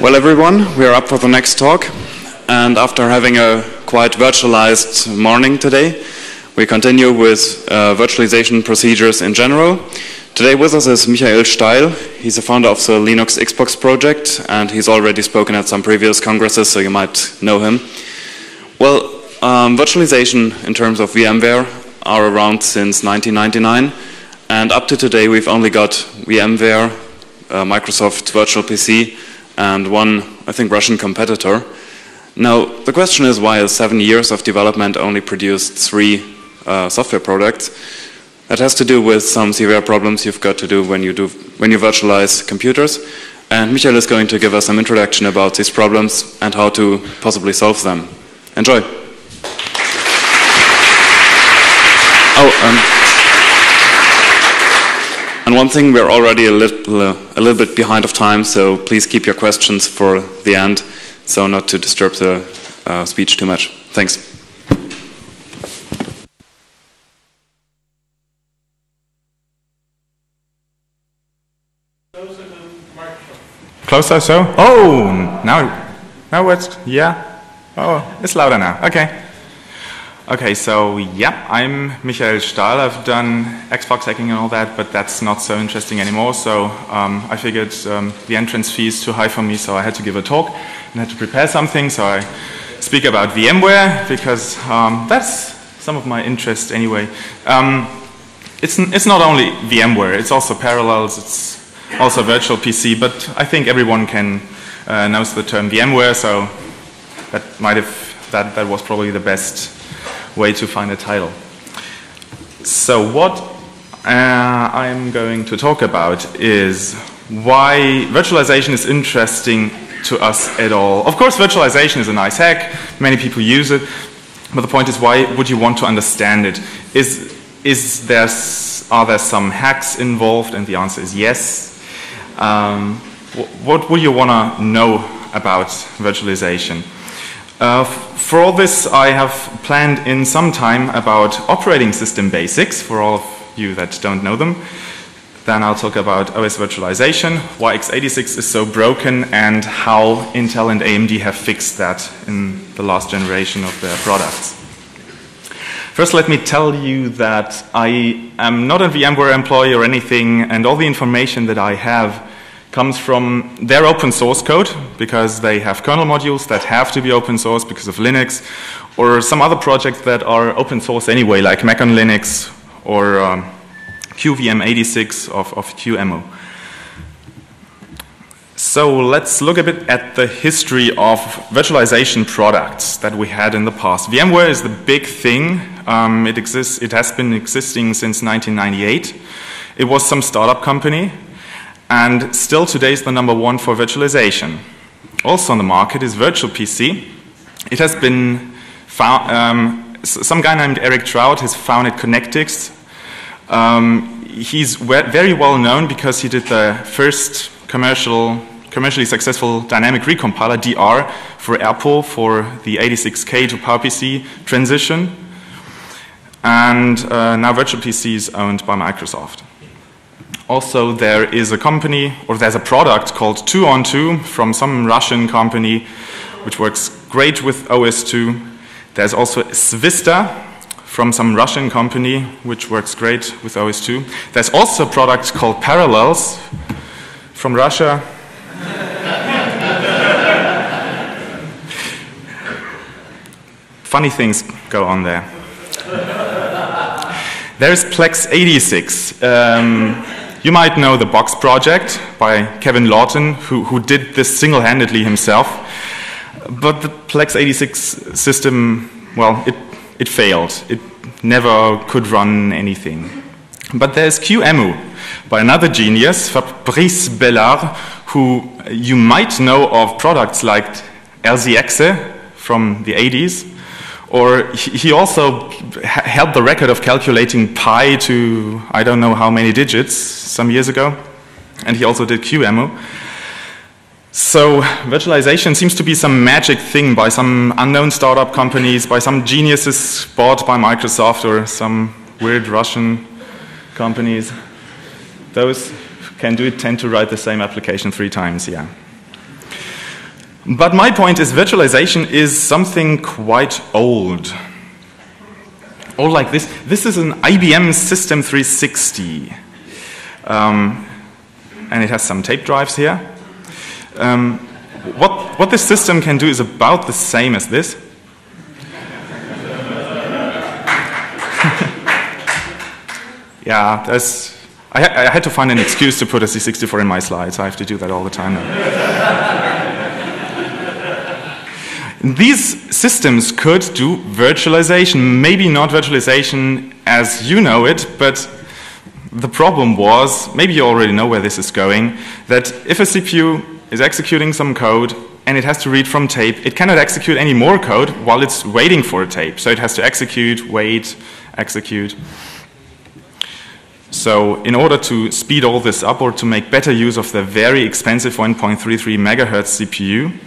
Well, everyone, we are up for the next talk. And after having a quite virtualized morning today, we continue with uh, virtualization procedures in general. Today with us is Michael Steil. He's the founder of the Linux Xbox project, and he's already spoken at some previous congresses, so you might know him. Well, um, virtualization in terms of VMware are around since 1999, and up to today we've only got VMware, uh, Microsoft Virtual PC, and one, I think, Russian competitor. Now, the question is why seven years of development only produced three uh, software products? That has to do with some severe problems you've got to do when you, do, when you virtualize computers. And Michael is going to give us some introduction about these problems and how to possibly solve them. Enjoy. Oh, um, and one thing, we're already a little, uh, a little bit behind of time, so please keep your questions for the end, so not to disturb the uh, speech too much. Thanks. Closer, so? Oh, now, now it's, yeah? Oh, it's louder now. Okay. Okay, so yeah, I'm Michael Steil. I've done Xbox hacking and all that, but that's not so interesting anymore. So um, I figured um, the entrance fee is too high for me, so I had to give a talk and had to prepare something. So I speak about VMware because um, that's some of my interest anyway. Um, it's, it's not only VMware, it's also Parallels, it's also virtual PC, but I think everyone can uh, knows the term VMware, so that might have, that, that was probably the best way to find a title. So what uh, I'm going to talk about is why virtualization is interesting to us at all. Of course, virtualization is a nice hack. Many people use it. But the point is, why would you want to understand it? Is, is there, are there some hacks involved? And the answer is yes. Um, what would you want to know about virtualization? Uh, for all this, I have planned in some time about operating system basics for all of you that don't know them. Then I'll talk about OS virtualization, why x86 is so broken, and how Intel and AMD have fixed that in the last generation of their products. First, let me tell you that I am not a VMware employee or anything, and all the information that I have comes from their open source code because they have kernel modules that have to be open source because of Linux or some other projects that are open source anyway like Mac on Linux or um, QVM86 of, of QEMU. So let's look a bit at the history of virtualization products that we had in the past. VMware is the big thing. Um, it exists. It has been existing since 1998. It was some startup company and still today is the number one for virtualization. Also on the market is Virtual PC. It has been found, um, some guy named Eric Traut has founded Connectix. Um, he's very well known because he did the first commercial, commercially successful dynamic recompiler, DR, for Apple for the 86K to PowerPC transition. And uh, now Virtual PC is owned by Microsoft. Also, there is a company, or there's a product called 2on2 from some Russian company, which works great with OS2. There's also Svista from some Russian company, which works great with OS2. There's also a product called Parallels from Russia. Funny things go on there. There's Plex 86. Um, you might know the Bochs project by Kevin Lawton, who, who did this single handedly himself. But the Plex 86 system, well, it, it failed. It never could run anything. But there's QEMU by another genius, Fabrice Bellard, who you might know of products like LZEXE from the 80s, or he also held the record of calculating pi to I don't know how many digits some years ago. And he also did QEMU. So virtualization seems to be some magic thing by some unknown startup companies, by some geniuses bought by Microsoft or some weird Russian companies. Those can do it tend to write the same application three times, yeah. But my point is virtualization is something quite old. Old like this. This is an IBM System 360. Um, and it has some tape drives here. Um, what, what this system can do is about the same as this. yeah, there's, I, I, had to find an excuse to put a C64 in my slides. I have to do that all the time now. These systems could do virtualization, maybe not virtualization as you know it, but the problem was, maybe you already know where this is going, that if a CPU is executing some code and it has to read from tape, it cannot execute any more code while it's waiting for a tape. So it has to execute, wait, execute. So in order to speed all this up or to make better use of the very expensive 1.33 megahertz CPU,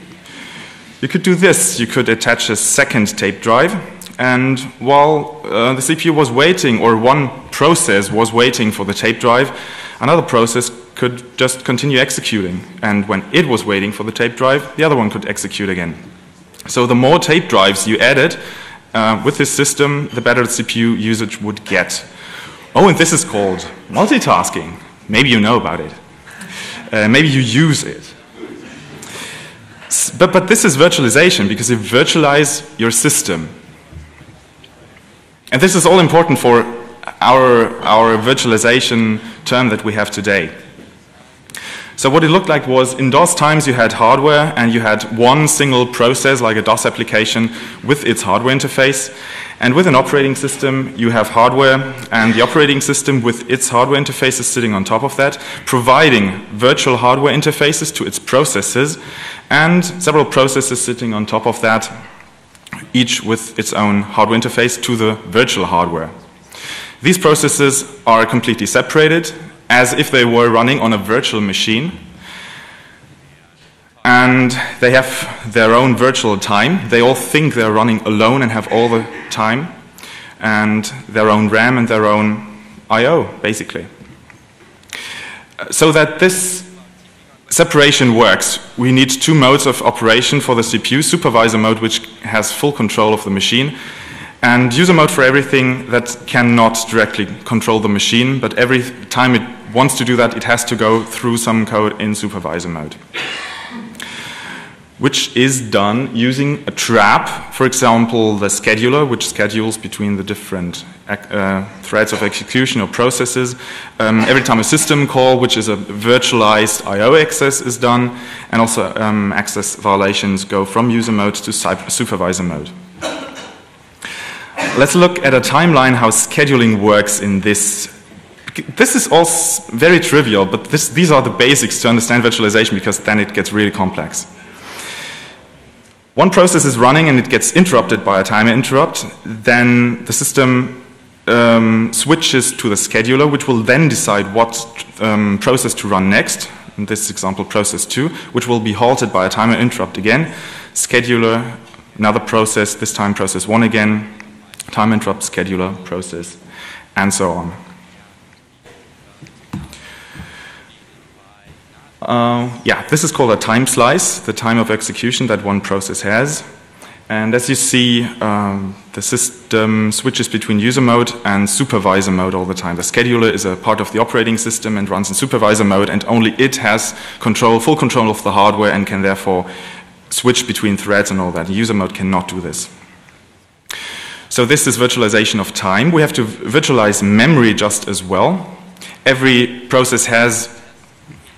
you could do this. You could attach a second tape drive, and while uh, the CPU was waiting, or one process was waiting for the tape drive, another process could just continue executing. And when it was waiting for the tape drive, the other one could execute again. So the more tape drives you added uh, with this system, the better the CPU usage would get. Oh, and this is called multitasking. Maybe you know about it. Uh, maybe you use it. But, but this is virtualization because you virtualize your system. And this is all important for our, our virtualization term that we have today. So what it looked like was in DOS times you had hardware and you had one single process like a DOS application with its hardware interface. And with an operating system you have hardware and the operating system with its hardware interface is sitting on top of that, providing virtual hardware interfaces to its processes and several processes sitting on top of that, each with its own hardware interface to the virtual hardware. These processes are completely separated as if they were running on a virtual machine. And they have their own virtual time. They all think they're running alone and have all the time, and their own RAM and their own I/O, basically. So that this separation works, we need two modes of operation for the CPU: supervisor mode, which has full control of the machine, and user mode for everything that cannot directly control the machine, but every time it wants to do that, it has to go through some code in supervisor mode. Which is done using a trap, for example, the scheduler, which schedules between the different uh, threads of execution or processes. Um, every time a system call, which is a virtualized I.O. access, is done, and also um, access violations go from user mode to supervisor mode. Let's look at a timeline how scheduling works in this this is all very trivial, but this, these are the basics to understand virtualization because then it gets really complex. One process is running and it gets interrupted by a timer interrupt, then the system um, switches to the scheduler, which will then decide what um, process to run next. In this example, process 2, which will be halted by a timer interrupt again. Scheduler, another process, this time process 1 again, time interrupt, scheduler, process, and so on. Uh, yeah, this is called a time slice, the time of execution that one process has. And as you see, um, the system switches between user mode and supervisor mode all the time. The scheduler is a part of the operating system and runs in supervisor mode, and only it has control, full control of the hardware and can therefore switch between threads and all that. User mode cannot do this. So this is virtualization of time. We have to virtualize memory just as well. Every process has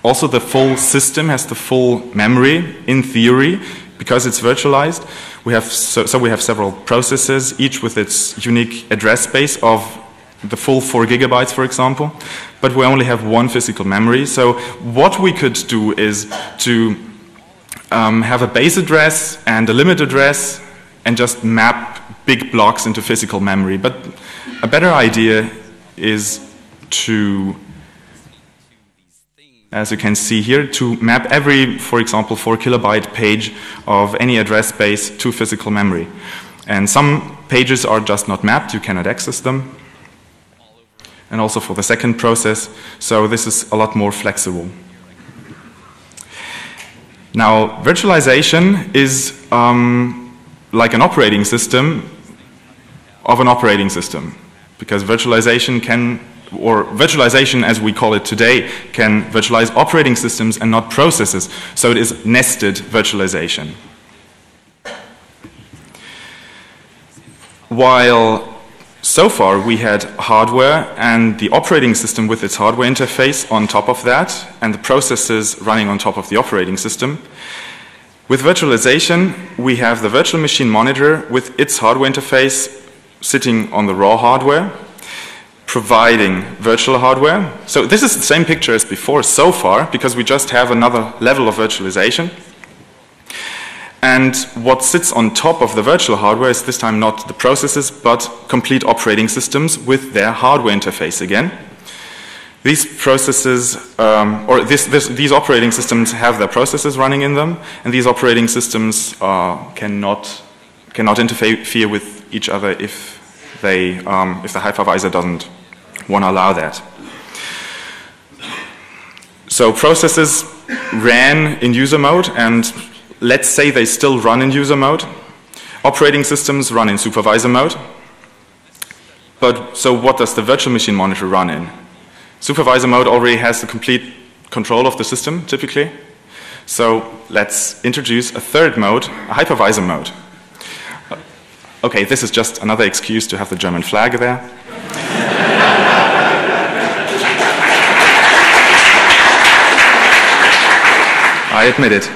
also, the full system has the full memory in theory because it's virtualized. We have so, so we have several processes, each with its unique address space of the full four gigabytes, for example, but we only have one physical memory. So what we could do is to um, have a base address and a limit address and just map big blocks into physical memory. But a better idea is to as you can see here, to map every, for example, 4 kilobyte page of any address space to physical memory. And some pages are just not mapped, you cannot access them. And also for the second process, so this is a lot more flexible. Now, virtualization is um, like an operating system of an operating system, because virtualization can, or virtualization as we call it today, can virtualize operating systems and not processes. So it is nested virtualization. While so far we had hardware and the operating system with its hardware interface on top of that, and the processes running on top of the operating system. With virtualization, we have the virtual machine monitor with its hardware interface sitting on the raw hardware, providing virtual hardware. So this is the same picture as before so far, because we just have another level of virtualization. And what sits on top of the virtual hardware is this time not the processes, but complete operating systems with their hardware interface again. These processes, um, or this, this, these operating systems have their processes running in them, and these operating systems uh, cannot, cannot interfere with each other if, they, um, if the hypervisor doesn't want to allow that. So processes ran in user mode and let's say they still run in user mode. Operating systems run in supervisor mode. But so what does the virtual machine monitor run in? Supervisor mode already has the complete control of the system, typically. So let's introduce a third mode, a hypervisor mode. Okay, this is just another excuse to have the German flag there. I admit it.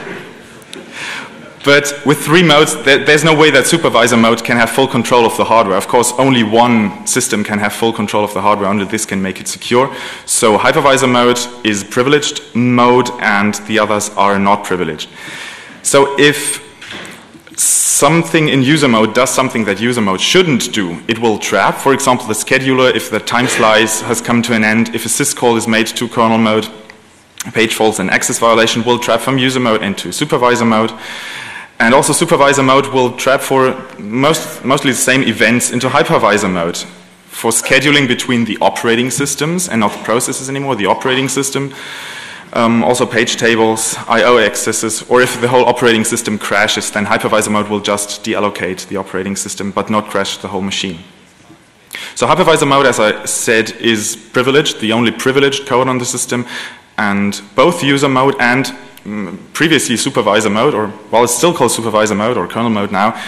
But with three modes, there's no way that supervisor mode can have full control of the hardware. Of course, only one system can have full control of the hardware. Only this can make it secure. So hypervisor mode is privileged mode, and the others are not privileged. So if something in user mode does something that user mode shouldn't do, it will trap. For example, the scheduler, if the time slice has come to an end, if a syscall is made to kernel mode, page faults and access violation will trap from user mode into supervisor mode. And also supervisor mode will trap for most, mostly the same events into hypervisor mode for scheduling between the operating systems and not the processes anymore, the operating system. Um, also page tables, I.O. accesses, or if the whole operating system crashes, then hypervisor mode will just deallocate the operating system but not crash the whole machine. So hypervisor mode, as I said, is privileged, the only privileged code on the system, and both user mode and previously supervisor mode, or while it's still called supervisor mode or kernel mode now,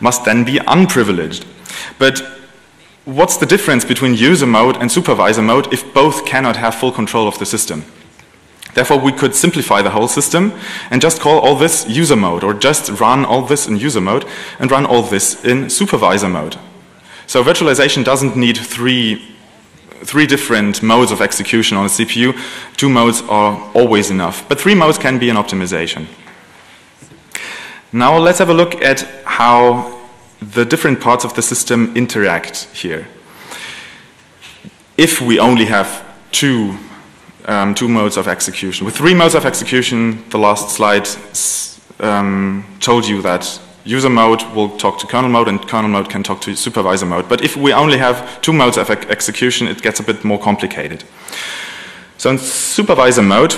must then be unprivileged. But what's the difference between user mode and supervisor mode if both cannot have full control of the system? Therefore, we could simplify the whole system and just call all this user mode, or just run all this in user mode and run all this in supervisor mode. So virtualization doesn't need three three different modes of execution on a CPU. Two modes are always enough, but three modes can be an optimization. Now let's have a look at how the different parts of the system interact here. If we only have two, um, two modes of execution. With three modes of execution, the last slide um, told you that user mode will talk to kernel mode and kernel mode can talk to supervisor mode. But if we only have two modes of execution, it gets a bit more complicated. So in supervisor mode,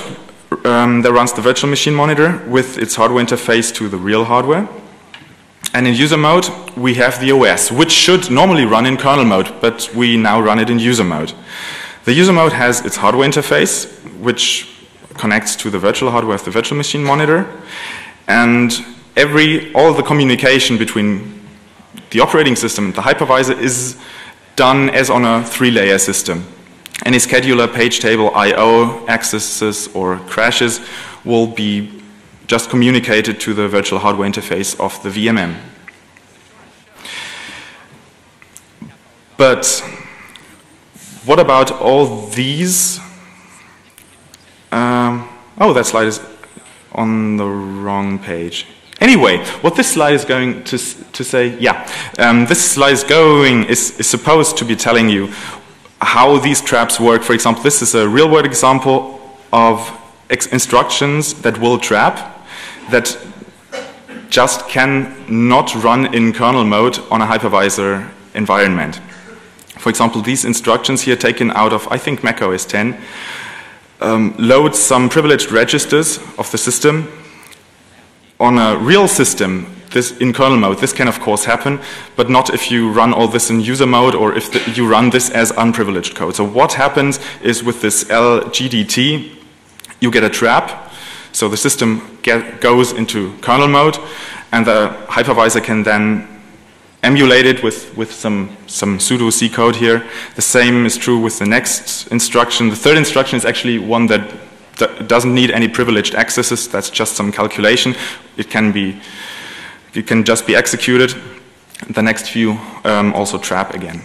um, there runs the virtual machine monitor with its hardware interface to the real hardware. And in user mode, we have the OS, which should normally run in kernel mode, but we now run it in user mode. The user mode has its hardware interface, which connects to the virtual hardware of the virtual machine monitor. And every, all the communication between the operating system and the hypervisor is done as on a three-layer system. Any scheduler, page table, I.O., accesses, or crashes will be just communicated to the virtual hardware interface of the VMM. But what about all these? Um, oh, that slide is on the wrong page. Anyway, what this slide is going to, to say, yeah, um, this slide is going, is, is supposed to be telling you how these traps work. For example, this is a real world example of instructions that will trap that just can not run in kernel mode on a hypervisor environment. For example, these instructions here taken out of, I think, Mac OS 10, um, load some privileged registers of the system on a real system, this in kernel mode, this can of course happen, but not if you run all this in user mode or if the, you run this as unprivileged code. So what happens is with this LGDT, you get a trap. So the system get, goes into kernel mode, and the hypervisor can then emulate it with, with some, some pseudo C code here. The same is true with the next instruction. The third instruction is actually one that doesn't need any privileged accesses. That's just some calculation. It can be it can just be executed. The next few um, also trap again.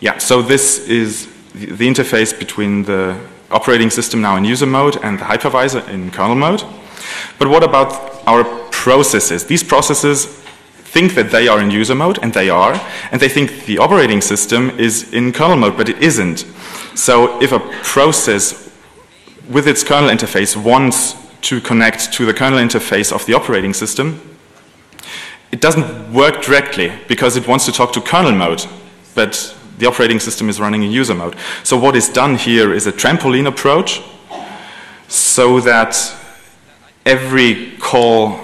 Yeah, so this is the, the interface between the operating system now in user mode and the hypervisor in kernel mode. But what about our processes? These processes think that they are in user mode, and they are, and they think the operating system is in kernel mode, but it isn't. So if a process with its kernel interface wants to connect to the kernel interface of the operating system, it doesn't work directly because it wants to talk to kernel mode, but the operating system is running in user mode. So what is done here is a trampoline approach so that every call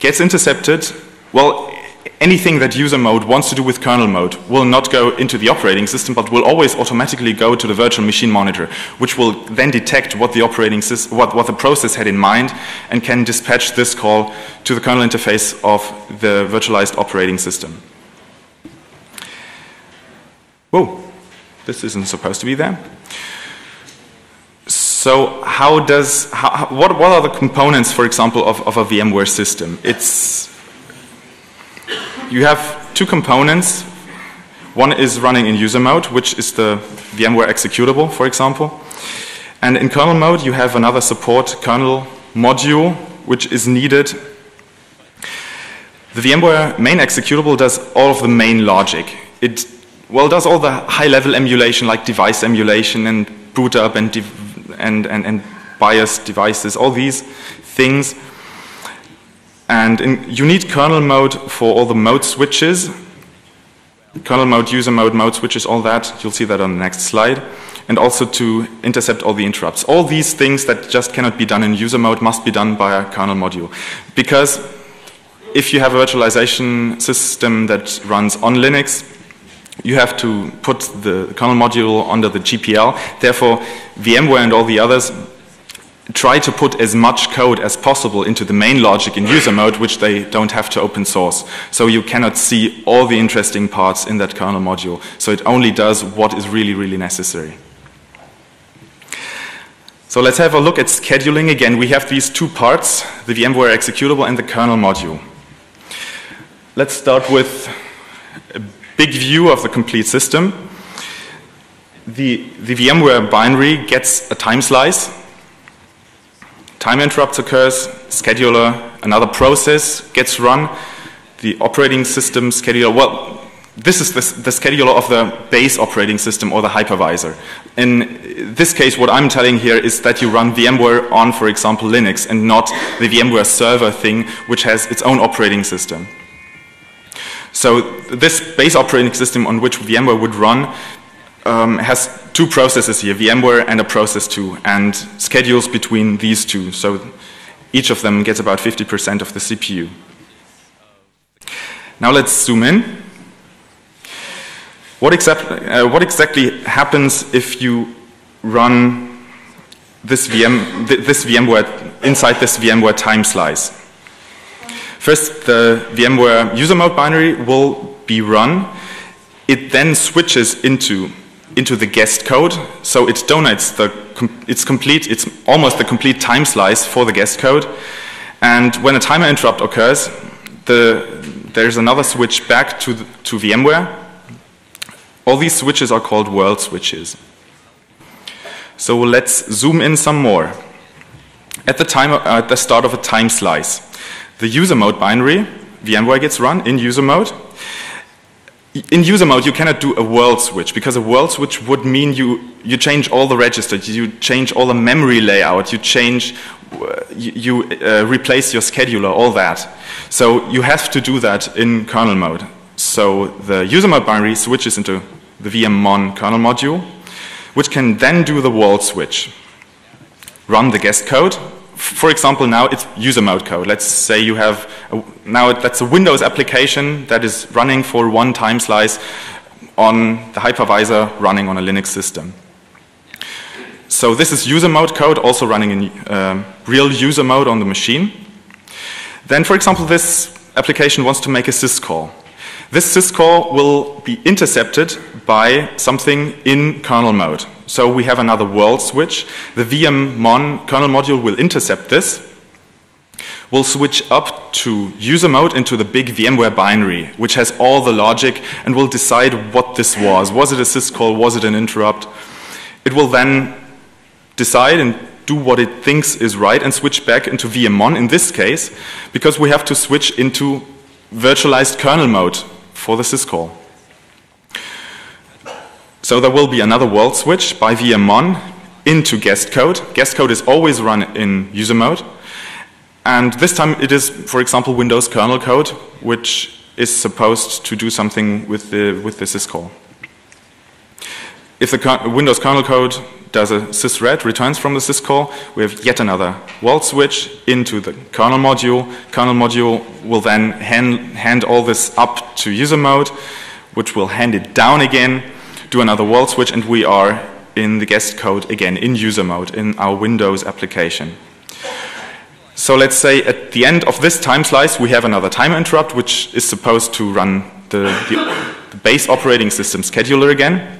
gets intercepted. Well, anything that user mode wants to do with kernel mode will not go into the operating system, but will always automatically go to the virtual machine monitor, which will then detect what the operating system, what, what the process had in mind, and can dispatch this call to the kernel interface of the virtualized operating system. Whoa, this isn't supposed to be there. So how does, how, what, what are the components, for example, of, of a VMware system? It's you have two components. One is running in user mode, which is the VMware executable, for example. And in kernel mode, you have another support kernel module, which is needed. The VMware main executable does all of the main logic. It well does all the high-level emulation, like device emulation and boot up and, and, and, and BIOS devices, all these things. And in, you need kernel mode for all the mode switches. Kernel mode, user mode, mode switches, all that. You'll see that on the next slide. And also to intercept all the interrupts. All these things that just cannot be done in user mode must be done by a kernel module. Because if you have a virtualization system that runs on Linux, you have to put the kernel module under the GPL. Therefore, VMware and all the others try to put as much code as possible into the main logic in user mode, which they don't have to open source. So you cannot see all the interesting parts in that kernel module. So it only does what is really, really necessary. So let's have a look at scheduling again. We have these two parts, the VMware executable and the kernel module. Let's start with a big view of the complete system. The, the VMware binary gets a time slice time interrupts occurs, scheduler, another process gets run, the operating system scheduler, well, this is the, the, scheduler of the base operating system or the hypervisor. In this case, what I'm telling here is that you run VMware on, for example, Linux and not the VMware server thing, which has its own operating system. So this base operating system on which VMware would run um, has two processes here, VMware and a process 2, and schedules between these two. So each of them gets about 50% of the CPU. Now let's zoom in. What, uh, what exactly happens if you run this, VM, th this VMware inside this VMware time slice? First, the VMware user mode binary will be run. It then switches into into the guest code. So it donates the, it's complete, it's almost the complete time slice for the guest code. And when a timer interrupt occurs, the, there's another switch back to, the, to VMware. All these switches are called world switches. So let's zoom in some more. At the, time, uh, at the start of a time slice, the user mode binary, VMware gets run in user mode, in user mode, you cannot do a world switch because a world switch would mean you, you change all the registers, you change all the memory layout, you change, you, you uh, replace your scheduler, all that. So you have to do that in kernel mode. So the user mode binary switches into the vmmon kernel module, which can then do the world switch, run the guest code, for example, now it's user mode code. Let's say you have, a, now that's a Windows application that is running for one time slice on the hypervisor running on a Linux system. So this is user mode code also running in uh, real user mode on the machine. Then, for example, this application wants to make a syscall. This syscall will be intercepted by something in kernel mode. So we have another world switch. The vmmon kernel module will intercept this. We'll switch up to user mode into the big VMware binary, which has all the logic, and will decide what this was. Was it a syscall? Was it an interrupt? It will then decide and do what it thinks is right and switch back into vmmon in this case, because we have to switch into virtualized kernel mode for the syscall. So there will be another world switch by vmmon into guest code. Guest code is always run in user mode. And this time it is, for example, Windows kernel code, which is supposed to do something with the, with the syscall. If the Windows kernel code does a sysret, returns from the syscall, we have yet another world switch into the kernel module. Kernel module will then hand, hand all this up to user mode, which will hand it down again, do another world switch, and we are in the guest code again, in user mode, in our Windows application. So let's say at the end of this time slice, we have another time interrupt, which is supposed to run the, the, the base operating system scheduler again.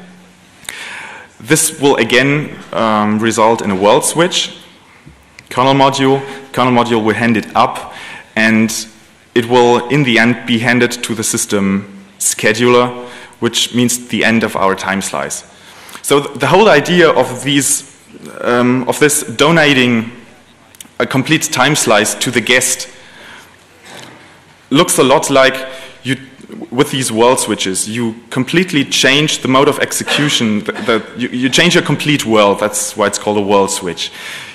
This will again um, result in a world switch. Kernel module, kernel module will hand it up, and it will in the end be handed to the system scheduler, which means the end of our time slice. So the whole idea of these um, of this donating a complete time slice to the guest looks a lot like you with these world switches, you completely change the mode of execution. The, you, you, change your complete world. That's why it's called a world switch.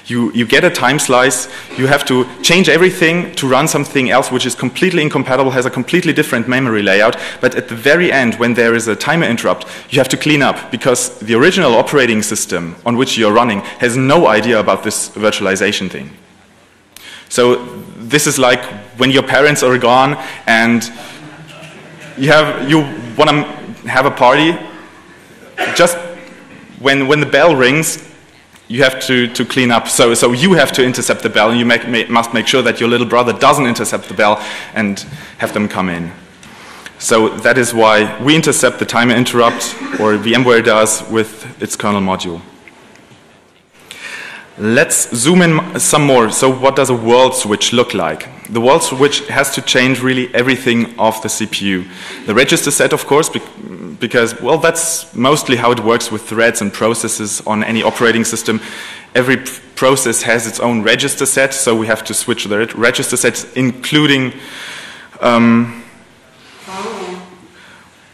You, you get a time slice. You have to change everything to run something else which is completely incompatible, has a completely different memory layout. But at the very end, when there is a timer interrupt, you have to clean up because the original operating system on which you're running has no idea about this virtualization thing. So this is like when your parents are gone and you have you want to have a party just when when the bell rings you have to, to clean up. So, so you have to intercept the bell, and you make, must make sure that your little brother doesn't intercept the bell and have them come in. So that is why we intercept the timer interrupt, or VMware does, with its kernel module. Let's zoom in some more. So what does a world switch look like? The world switch has to change really everything of the CPU. The register set, of course, because, well, that's mostly how it works with threads and processes on any operating system. Every process has its own register set, so we have to switch the register sets, including um,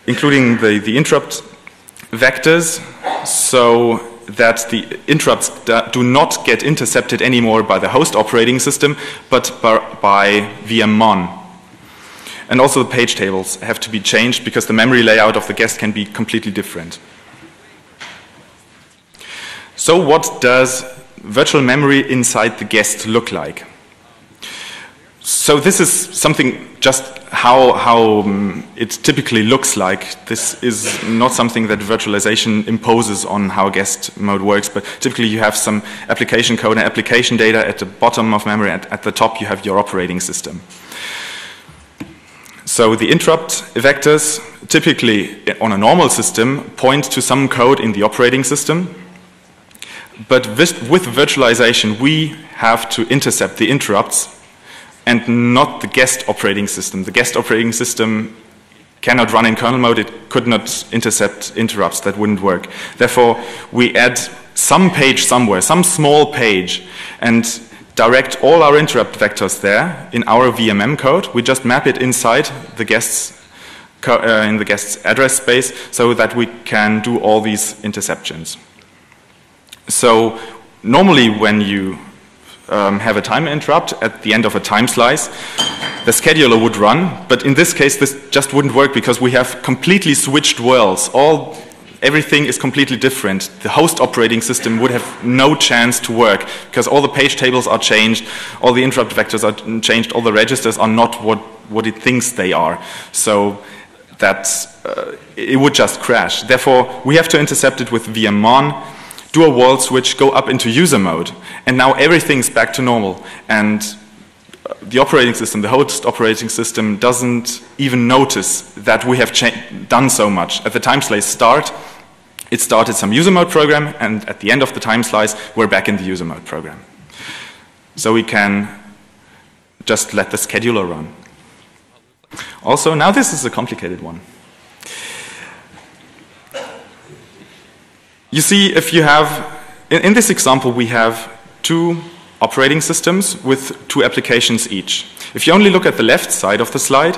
including the, the interrupt vectors. So that the interrupts do not get intercepted anymore by the host operating system, but by, vmmon. And also the page tables have to be changed because the memory layout of the guest can be completely different. So what does virtual memory inside the guest look like? So this is something just how, how um, it typically looks like. This is not something that virtualization imposes on how guest mode works, but typically you have some application code and application data at the bottom of memory. At, at the top you have your operating system. So the interrupt vectors typically on a normal system point to some code in the operating system. But with virtualization, we have to intercept the interrupts and not the guest operating system. The guest operating system cannot run in kernel mode, it could not intercept interrupts, that wouldn't work. Therefore, we add some page somewhere, some small page, and direct all our interrupt vectors there in our VMM code. We just map it inside the guest's uh, in the guest's address space so that we can do all these interceptions. So normally when you um, have a time interrupt at the end of a time slice, the scheduler would run, but in this case this just wouldn't work because we have completely switched worlds. All everything is completely different. The host operating system would have no chance to work because all the page tables are changed, all the interrupt vectors are changed, all the registers are not what, what it thinks they are. So that uh, it would just crash. Therefore, we have to intercept it with vmmon, do a world switch, go up into user mode, and now everything's back to normal. And uh, the operating system, the host operating system, doesn't even notice that we have done so much. At the time slice start, it started some user mode program, and at the end of the time slice, we're back in the user mode program. So we can just let the scheduler run. Also, now this is a complicated one. You see, if you have, in, in this example, we have two operating systems with two applications each. If you only look at the left side of the slide,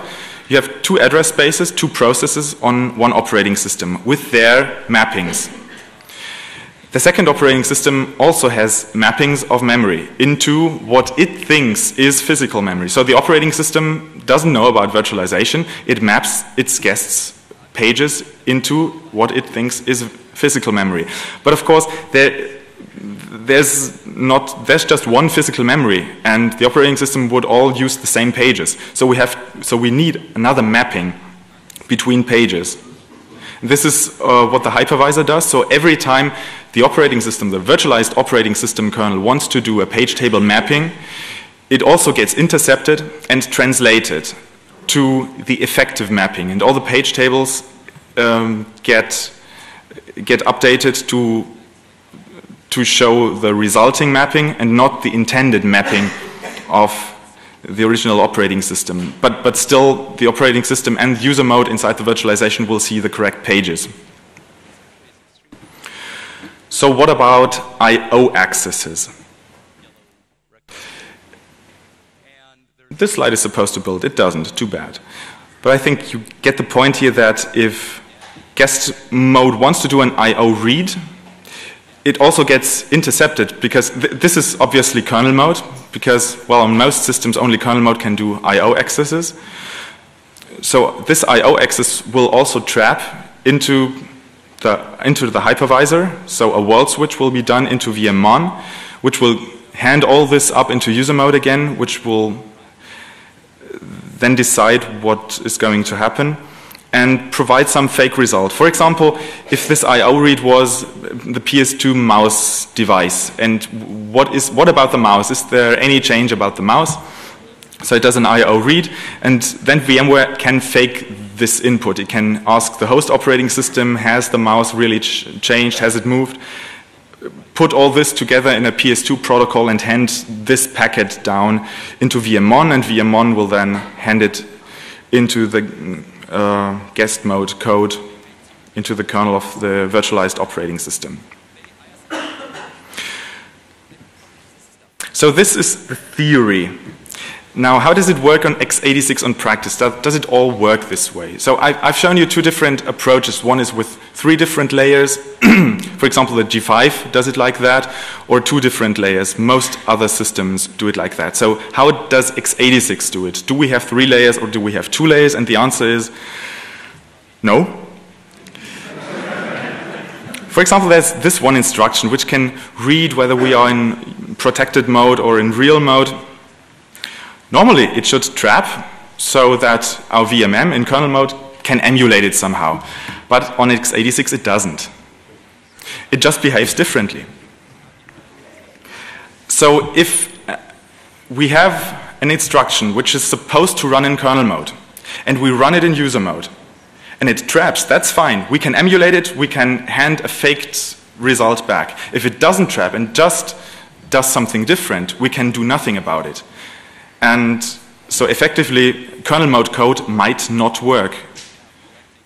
you have two address spaces, two processes on one operating system with their mappings. The second operating system also has mappings of memory into what it thinks is physical memory. So the operating system doesn't know about virtualization. It maps its guests' pages into what it thinks is physical memory. But of course, there, there's not there's just one physical memory and the operating system would all use the same pages. So we have so we need another mapping between pages. This is uh, what the hypervisor does. So every time the operating system the virtualized operating system kernel wants to do a page table mapping it also gets intercepted and translated to the effective mapping. And all the page tables um, get get updated to to show the resulting mapping and not the intended mapping of the original operating system. But, but still, the operating system and user mode inside the virtualization will see the correct pages. So what about I.O. accesses? This slide is supposed to build. It doesn't. Too bad. But I think you get the point here that if guest mode wants to do an I.O. read, it also gets intercepted because th this is obviously kernel mode because, well, on most systems only kernel mode can do I.O. accesses. So this I.O. access will also trap into the, into the hypervisor. So a world switch will be done into vmmon, which will hand all this up into user mode again, which will then decide what is going to happen and provide some fake result. For example, if this I.O. read was the PS2 mouse device, and what, is, what about the mouse? Is there any change about the mouse? So it does an I.O. read, and then VMware can fake this input. It can ask the host operating system, has the mouse really ch changed, has it moved? Put all this together in a PS2 protocol and hand this packet down into VMMon, and VMMon will then hand it into the uh, guest mode code into the kernel of the virtualized operating system. So this is the theory. Now, how does it work on x86 on practice? Does, it all work this way? So I, have shown you two different approaches. One is with three different layers. For example, the G5 does it like that, or two different layers. Most other systems do it like that. So how does x86 do it? Do we have three layers or do we have two layers? And the answer is no. For example, there's this one instruction which can read whether we are in protected mode or in real mode. Normally, it should trap so that our VMM in kernel mode can emulate it somehow. But on x86, it doesn't. It just behaves differently. So if uh, we have an instruction which is supposed to run in kernel mode, and we run it in user mode, and it traps, that's fine. We can emulate it, we can hand a faked result back. If it doesn't trap and just does something different, we can do nothing about it. And so effectively, kernel mode code might not work.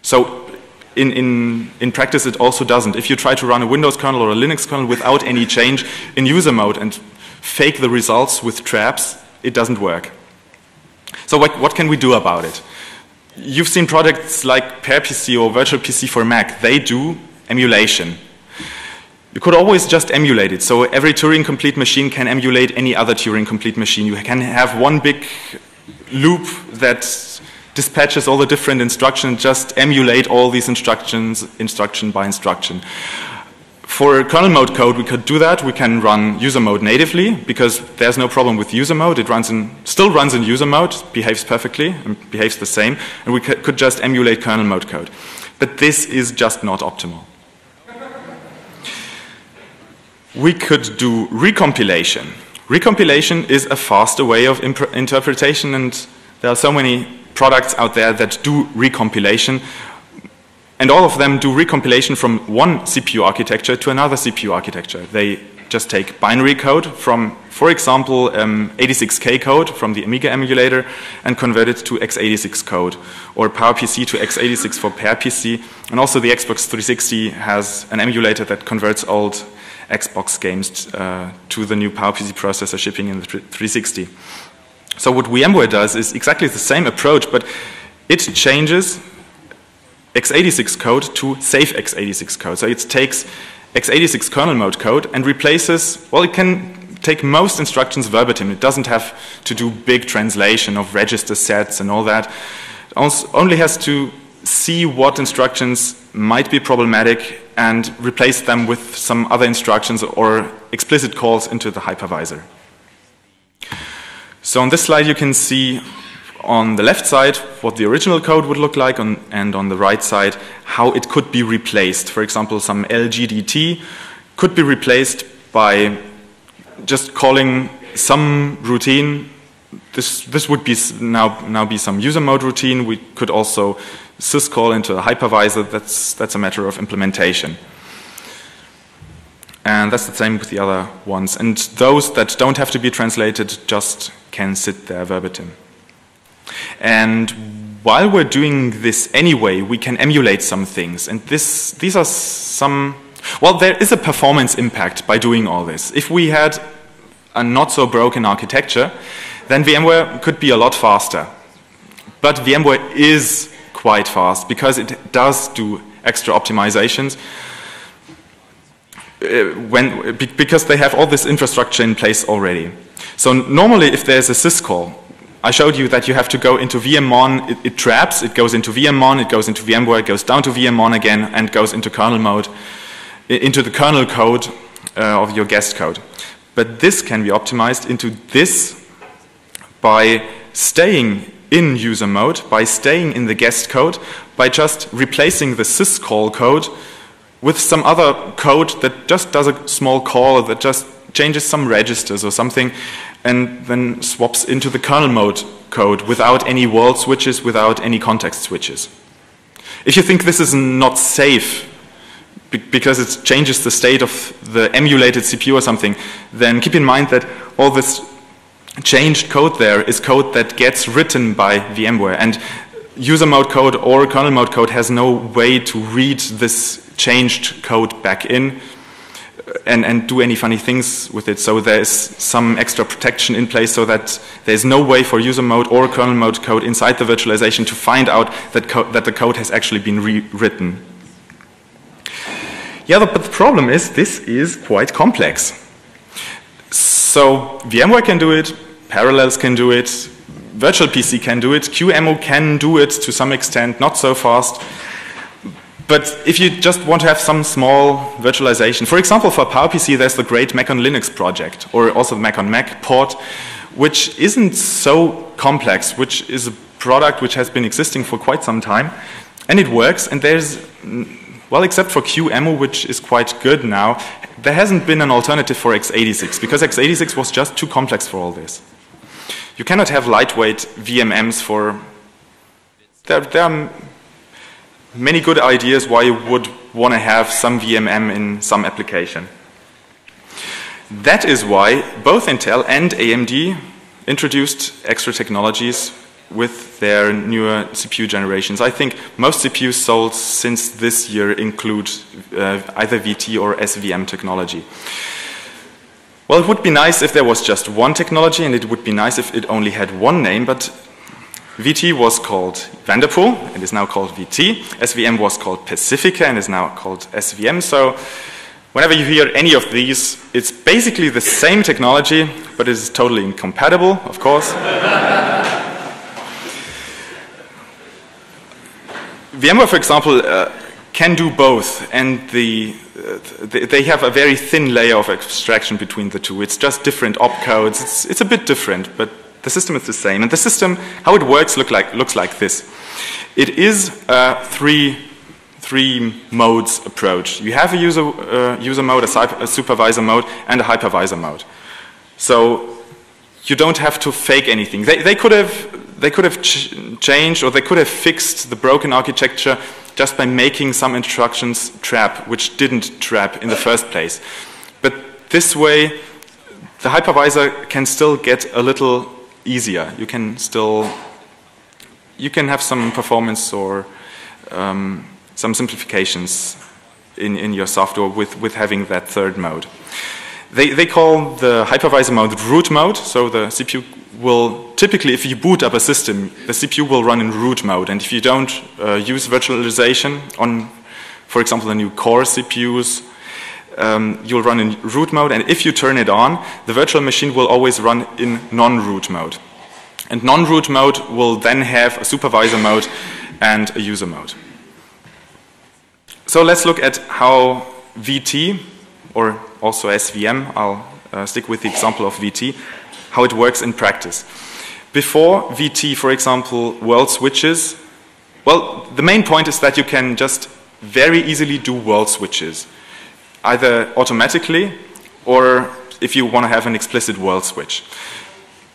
So in, in, in practice, it also doesn't. If you try to run a Windows kernel or a Linux kernel without any change in user mode and fake the results with traps, it doesn't work. So what, what can we do about it? You've seen products like PowerPC or Virtual PC for Mac. They do emulation. You could always just emulate it. So every Turing complete machine can emulate any other Turing complete machine. You can have one big loop that dispatches all the different instructions, just emulate all these instructions, instruction by instruction. For kernel mode code, we could do that. We can run user mode natively because there's no problem with user mode. It runs in, still runs in user mode, behaves perfectly, and behaves the same. And we could just emulate kernel mode code. But this is just not optimal. We could do recompilation. Recompilation is a faster way of interpretation, and there are so many products out there that do recompilation and all of them do recompilation from one CPU architecture to another CPU architecture. They just take binary code from, for example, um, 86K code from the Amiga emulator and convert it to x86 code, or PowerPC to x86 for PowerPC. And also the Xbox 360 has an emulator that converts old Xbox games uh, to the new PowerPC processor shipping in the 360. So what VMware does is exactly the same approach, but it changes x86 code to safe x86 code. So it takes x86 kernel mode code and replaces, well, it can take most instructions verbatim. It doesn't have to do big translation of register sets and all that. It only has to see what instructions might be problematic and replace them with some other instructions or explicit calls into the hypervisor. So on this slide you can see on the left side what the original code would look like, on, and on the right side how it could be replaced. For example, some LGDT could be replaced by just calling some routine. This, this would be now, now be some user mode routine. We could also syscall into a hypervisor. That's, that's a matter of implementation. And that's the same with the other ones. And those that don't have to be translated just can sit there verbatim. And while we're doing this anyway, we can emulate some things. And this, these are some, well, there is a performance impact by doing all this. If we had a not so broken architecture, then VMware could be a lot faster. But VMware is quite fast because it does do extra optimizations. Uh, when, because they have all this infrastructure in place already. So normally if there's a syscall, I showed you that you have to go into VMMon, it, it, traps, it goes into VMMon, it goes into VMware, it goes down to VMMon again, and goes into kernel mode, into the kernel code uh, of your guest code. But this can be optimized into this by staying in user mode, by staying in the guest code, by just replacing the syscall code with some other code that just does a small call, that just changes some registers or something, and then swaps into the kernel mode code without any world switches, without any context switches. If you think this is not safe because it changes the state of the emulated CPU or something, then keep in mind that all this changed code there is code that gets written by VMware. And user mode code or kernel mode code has no way to read this changed code back in uh, and, and do any funny things with it. So there's some extra protection in place so that there's no way for user mode or kernel mode code inside the virtualization to find out that, that the code has actually been rewritten. Yeah, but the problem is this is quite complex. So VMware can do it, Parallels can do it, Virtual PC can do it, QEMU can do it to some extent, not so fast. But if you just want to have some small virtualization, for example, for PowerPC, there's the great Mac on Linux project, or also the Mac on Mac port, which isn't so complex, which is a product which has been existing for quite some time, and it works, and there's, well, except for QEMU, which is quite good now, there hasn't been an alternative for x86, because x86 was just too complex for all this. You cannot have lightweight VMMs for, there, there are many good ideas why you would want to have some VMM in some application. That is why both Intel and AMD introduced extra technologies with their newer CPU generations. I think most CPUs sold since this year include uh, either VT or SVM technology. Well, it would be nice if there was just one technology, and it would be nice if it only had one name, but VT was called Vanderpool and is now called VT. SVM was called Pacifica and is now called SVM. So whenever you hear any of these, it's basically the same technology, but it is totally incompatible, of course. VMware, for example, uh, can do both, and the, uh, they have a very thin layer of abstraction between the two. It's just different opcodes. It's, it's a bit different, but the system is the same. And the system, how it works, look like, looks like this. It is a three, three modes approach. You have a user, uh, user mode, a, a supervisor mode, and a hypervisor mode. So you don't have to fake anything. They, they could have, they could have ch changed or they could have fixed the broken architecture just by making some instructions trap, which didn't trap in the first place. But this way, the hypervisor can still get a little easier. You can still, you can have some performance or um, some simplifications in, in your software with, with having that third mode. They, they call the hypervisor mode root mode, so the CPU will typically, if you boot up a system, the CPU will run in root mode, and if you don't uh, use virtualization on, for example, the new core CPUs, um, you'll run in root mode, and if you turn it on, the virtual machine will always run in non-root mode. And non-root mode will then have a supervisor mode and a user mode. So let's look at how VT, or also SVM, I'll uh, stick with the example of VT, how it works in practice. Before VT, for example, world switches, well, the main point is that you can just very easily do world switches, either automatically or if you want to have an explicit world switch.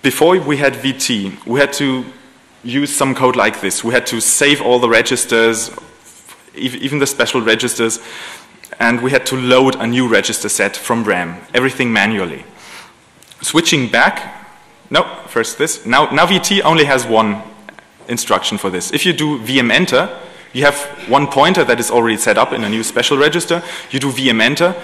Before we had VT, we had to use some code like this. We had to save all the registers, even the special registers, and we had to load a new register set from RAM, everything manually. Switching back, no, first this. Now, now VT only has one instruction for this. If you do VM enter, you have one pointer that is already set up in a new special register. You do VM enter,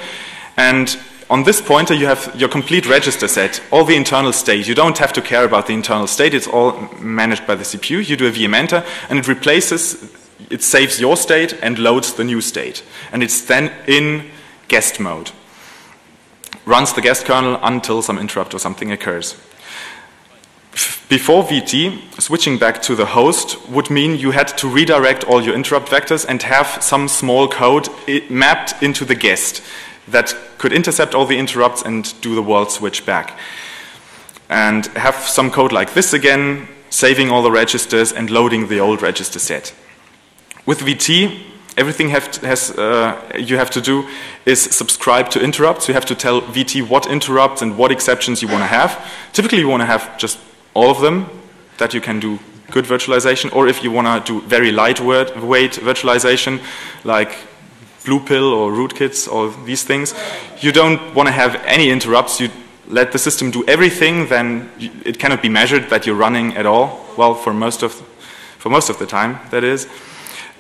and on this pointer you have your complete register set, all the internal state. You don't have to care about the internal state, it's all managed by the CPU. You do a VM enter, and it replaces it saves your state and loads the new state. And it's then in guest mode. Runs the guest kernel until some interrupt or something occurs. Before VT, switching back to the host would mean you had to redirect all your interrupt vectors and have some small code mapped into the guest that could intercept all the interrupts and do the world switch back. And have some code like this again, saving all the registers and loading the old register set. With VT, everything have to, has, uh, you have to do is subscribe to interrupts. You have to tell VT what interrupts and what exceptions you want to have. Typically, you want to have just all of them that you can do good virtualization, or if you want to do very lightweight weight virtualization, like Blue Pill or rootkits or these things, you don't want to have any interrupts. You let the system do everything, then it cannot be measured that you're running at all. Well, for most of, for most of the time, that is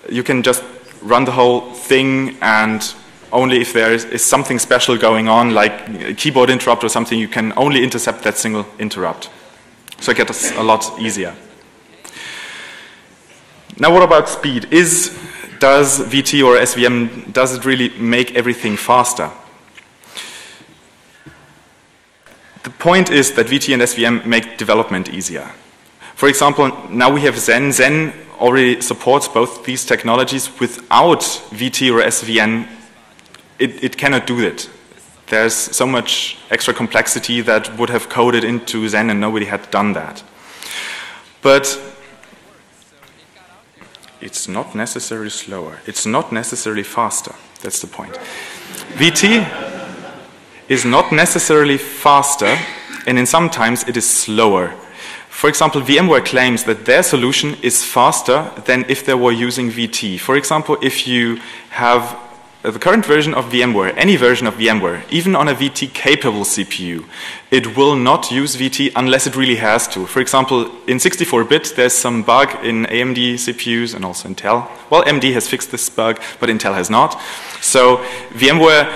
you can just run the whole thing and only if there is, is, something special going on, like a keyboard interrupt or something, you can only intercept that single interrupt. So it gets a lot easier. Now what about speed? Is, does VT or SVM, does it really make everything faster? The point is that VT and SVM make development easier. For example, now we have Zen. Xen already supports both these technologies. Without VT or SVM, it, it cannot do it. There's so much extra complexity that would have coded into Xen and nobody had done that. But it's not necessarily slower. It's not necessarily faster. That's the point. VT is not necessarily faster, and in sometimes it is slower for example, VMware claims that their solution is faster than if they were using VT. For example, if you have the current version of VMware, any version of VMware, even on a VT capable CPU, it will not use VT unless it really has to. For example, in 64-bit, there's some bug in AMD CPUs and also Intel. Well, AMD has fixed this bug, but Intel has not. So VMware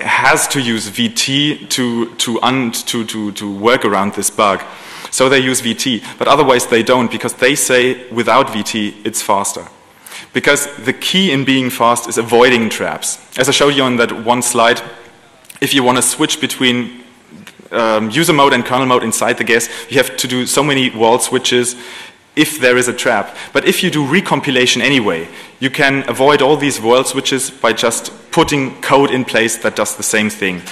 has to use VT to, to, to, to, to work around this bug. So they use VT, but otherwise they don't because they say without VT it's faster. Because the key in being fast is avoiding traps. As I showed you on that one slide, if you want to switch between um, user mode and kernel mode inside the guest, you have to do so many world switches if there is a trap. But if you do recompilation anyway, you can avoid all these world switches by just putting code in place that does the same thing.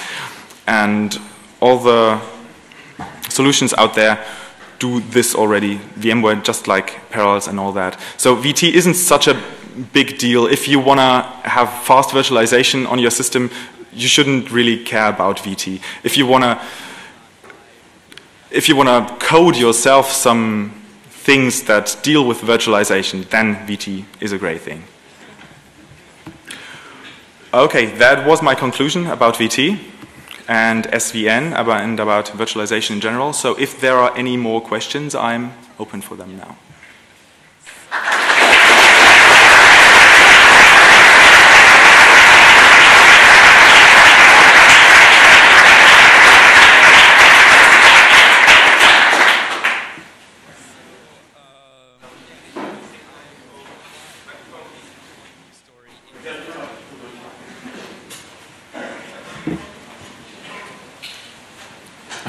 And all the solutions out there do this already, VMware just like Parallels and all that. So VT isn't such a big deal. If you want to have fast virtualization on your system, you shouldn't really care about VT. If you want to if you want to code yourself some things that deal with virtualization, then VT is a great thing. Okay, that was my conclusion about VT and SVM and about virtualization in general. So if there are any more questions, I'm open for them now.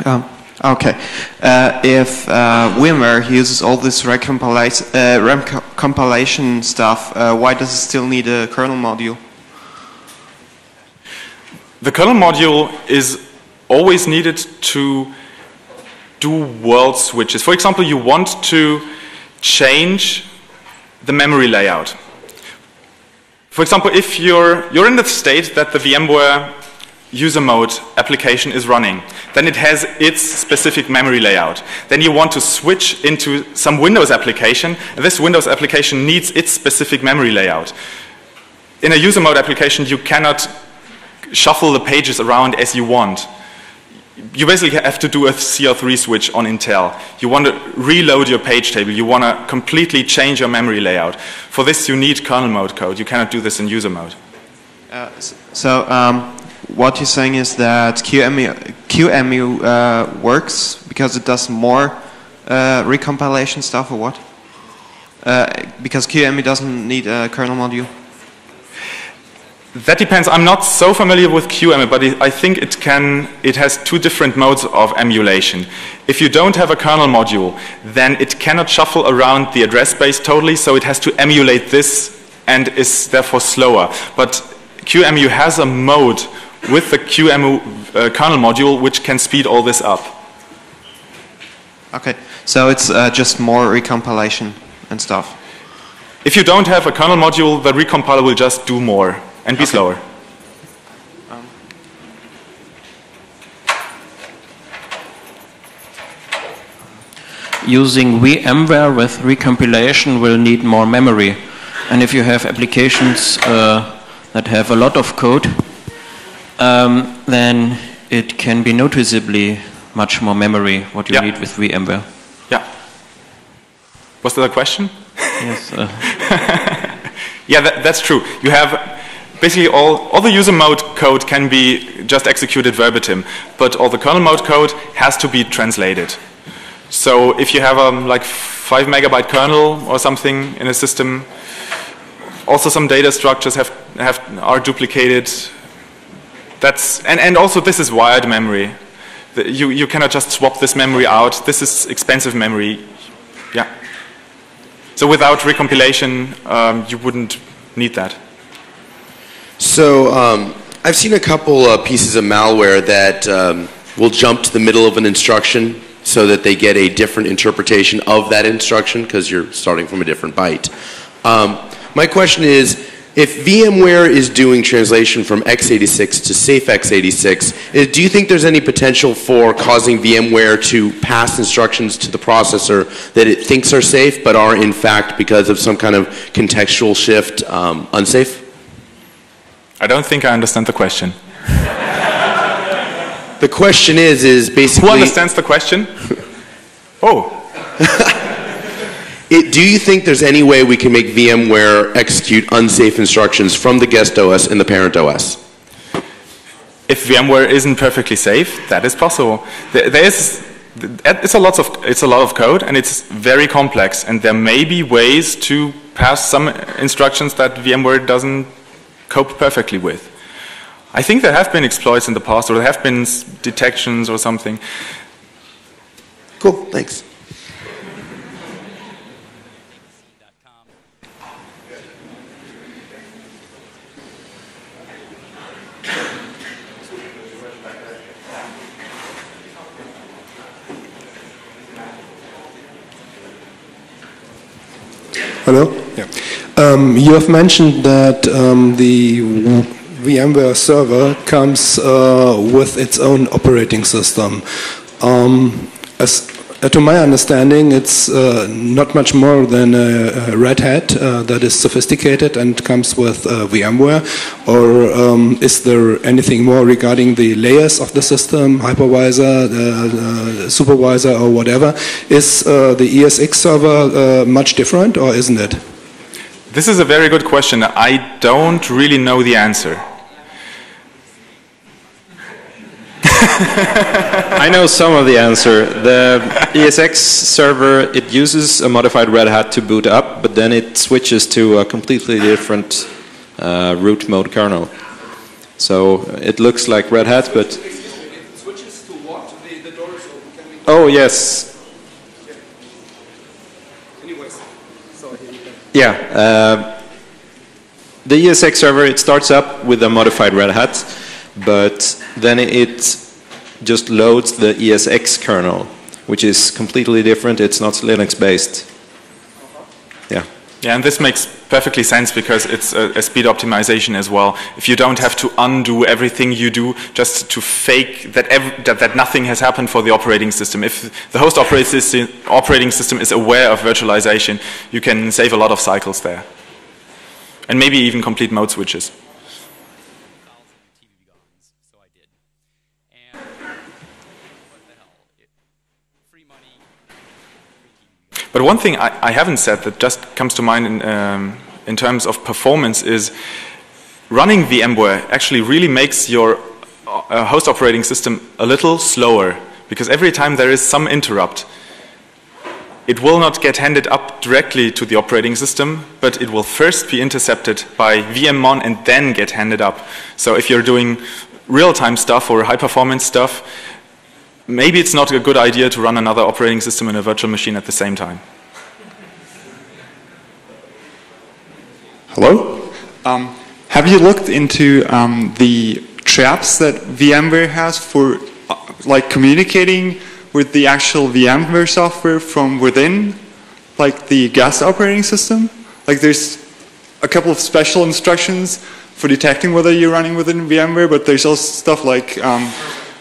Um, okay. Uh, if uh, VMware uses all this recompilation, uh, recompilation stuff, uh, why does it still need a kernel module? The kernel module is always needed to do world switches. For example, you want to change the memory layout. For example, if you're, you're in the state that the VMware user mode application is running. Then it has its specific memory layout. Then you want to switch into some Windows application, and this Windows application needs its specific memory layout. In a user mode application, you cannot shuffle the pages around as you want. You basically have to do a CR3 switch on Intel. You want to reload your page table. You want to completely change your memory layout. For this, you need kernel mode code. You cannot do this in user mode. Uh, so, um, what you're saying is that QEMU, uh, works because it does more uh, recompilation stuff, or what? Uh, because QEMU doesn't need a kernel module. That depends. I'm not so familiar with QEMU, but I think it can. It has two different modes of emulation. If you don't have a kernel module, then it cannot shuffle around the address space totally, so it has to emulate this and is therefore slower. But QEMU has a mode with the QEMU uh, kernel module, which can speed all this up. Okay, so it's uh, just more recompilation and stuff. If you don't have a kernel module, the recompiler will just do more and be okay. slower. Um. Using VMware with recompilation will need more memory. And if you have applications uh, that have a lot of code, um, then it can be noticeably much more memory what you yeah. need with VMware. Yeah. Was that a question? Yes. Uh. yeah, that, that's true. You have basically all, all the user mode code can be just executed verbatim, but all the kernel mode code has to be translated. So if you have a um, like five megabyte kernel or something in a system, also some data structures have, have are duplicated that's, and, and also this is wired memory. The, you, you cannot just swap this memory out. This is expensive memory. Yeah. So without recompilation, um, you wouldn't need that. So um, I've seen a couple uh, pieces of malware that um, will jump to the middle of an instruction so that they get a different interpretation of that instruction because you're starting from a different byte. Um, my question is, if VMware is doing translation from x86 to safe x86, uh, do you think there's any potential for causing VMware to pass instructions to the processor that it thinks are safe but are in fact because of some kind of contextual shift um, unsafe? I don't think I understand the question. the question is, is basically... Who understands the question? oh. It, do you think there's any way we can make VMware execute unsafe instructions from the guest OS and the parent OS? If VMware isn't perfectly safe, that is possible. There is, it's a lot of it's a lot of code and it's very complex, and there may be ways to pass some instructions that VMware doesn't cope perfectly with. I think there have been exploits in the past, or there have been detections or something. Cool, thanks. Hello? Yeah. Um, you have mentioned that um, the VMware server comes uh, with its own operating system. Um, as, uh, to my understanding, it's uh, not much more than a, a Red Hat uh, that is sophisticated and comes with uh, VMware. Or um, is there anything more regarding the layers of the system, hypervisor, uh, supervisor, or whatever? Is uh, the ESX server much different, or isn't it? This is a very good question. I don't really know the answer. I know some of the answer. The ESX server, it uses a modified Red Hat to boot up, but then it switches to a completely different uh, root mode kernel. So it looks like Red Hat, but... It switches to what? The, the door is open. Oh, yes. Yeah. Uh, the ESX server, it starts up with a modified Red Hat, but then it just loads the ESX kernel, which is completely different. It's not Linux based. Yeah. Yeah, and this makes perfectly sense because it's a, a, speed optimization as well. If you don't have to undo everything you do just to fake that, that, that, nothing has happened for the operating system. If the host operating system, operating system is aware of virtualization, you can save a lot of cycles there. And maybe even complete mode switches. But one thing I, I, haven't said that just comes to mind in, um, in terms of performance is running VMware actually really makes your uh, host operating system a little slower because every time there is some interrupt, it will not get handed up directly to the operating system, but it will first be intercepted by VMMon and then get handed up. So if you're doing real-time stuff or high-performance stuff, maybe it's not a good idea to run another operating system in a virtual machine at the same time. Hello? Um, have you looked into um, the traps that VMware has for uh, like communicating with the actual VMware software from within, like the guest operating system? Like there's a couple of special instructions for detecting whether you're running within VMware, but there's also stuff like um,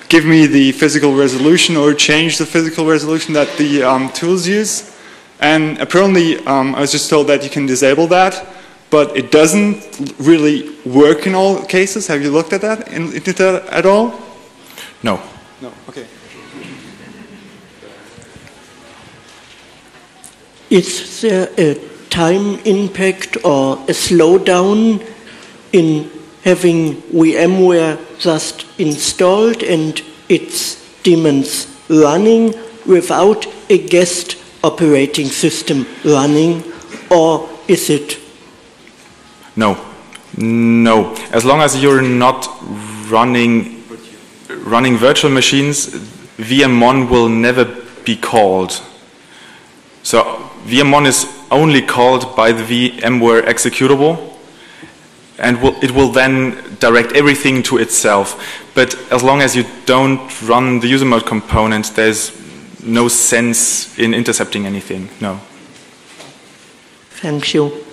give me the physical resolution or change the physical resolution that the um, tools use. And apparently, um, I was just told that you can disable that, but it doesn't really work in all cases. Have you looked at that, in, into that at all? No. No, okay. Is there a time impact or a slowdown in having VMware just installed and its daemons running without a guest operating system running, or is it? No. No. As long as you're not running running virtual machines, VMMon will never be called. So VMMon is only called by the VMware executable and will, it will then direct everything to itself. But as long as you don't run the user mode component, there's no sense in intercepting anything, no. Thank you.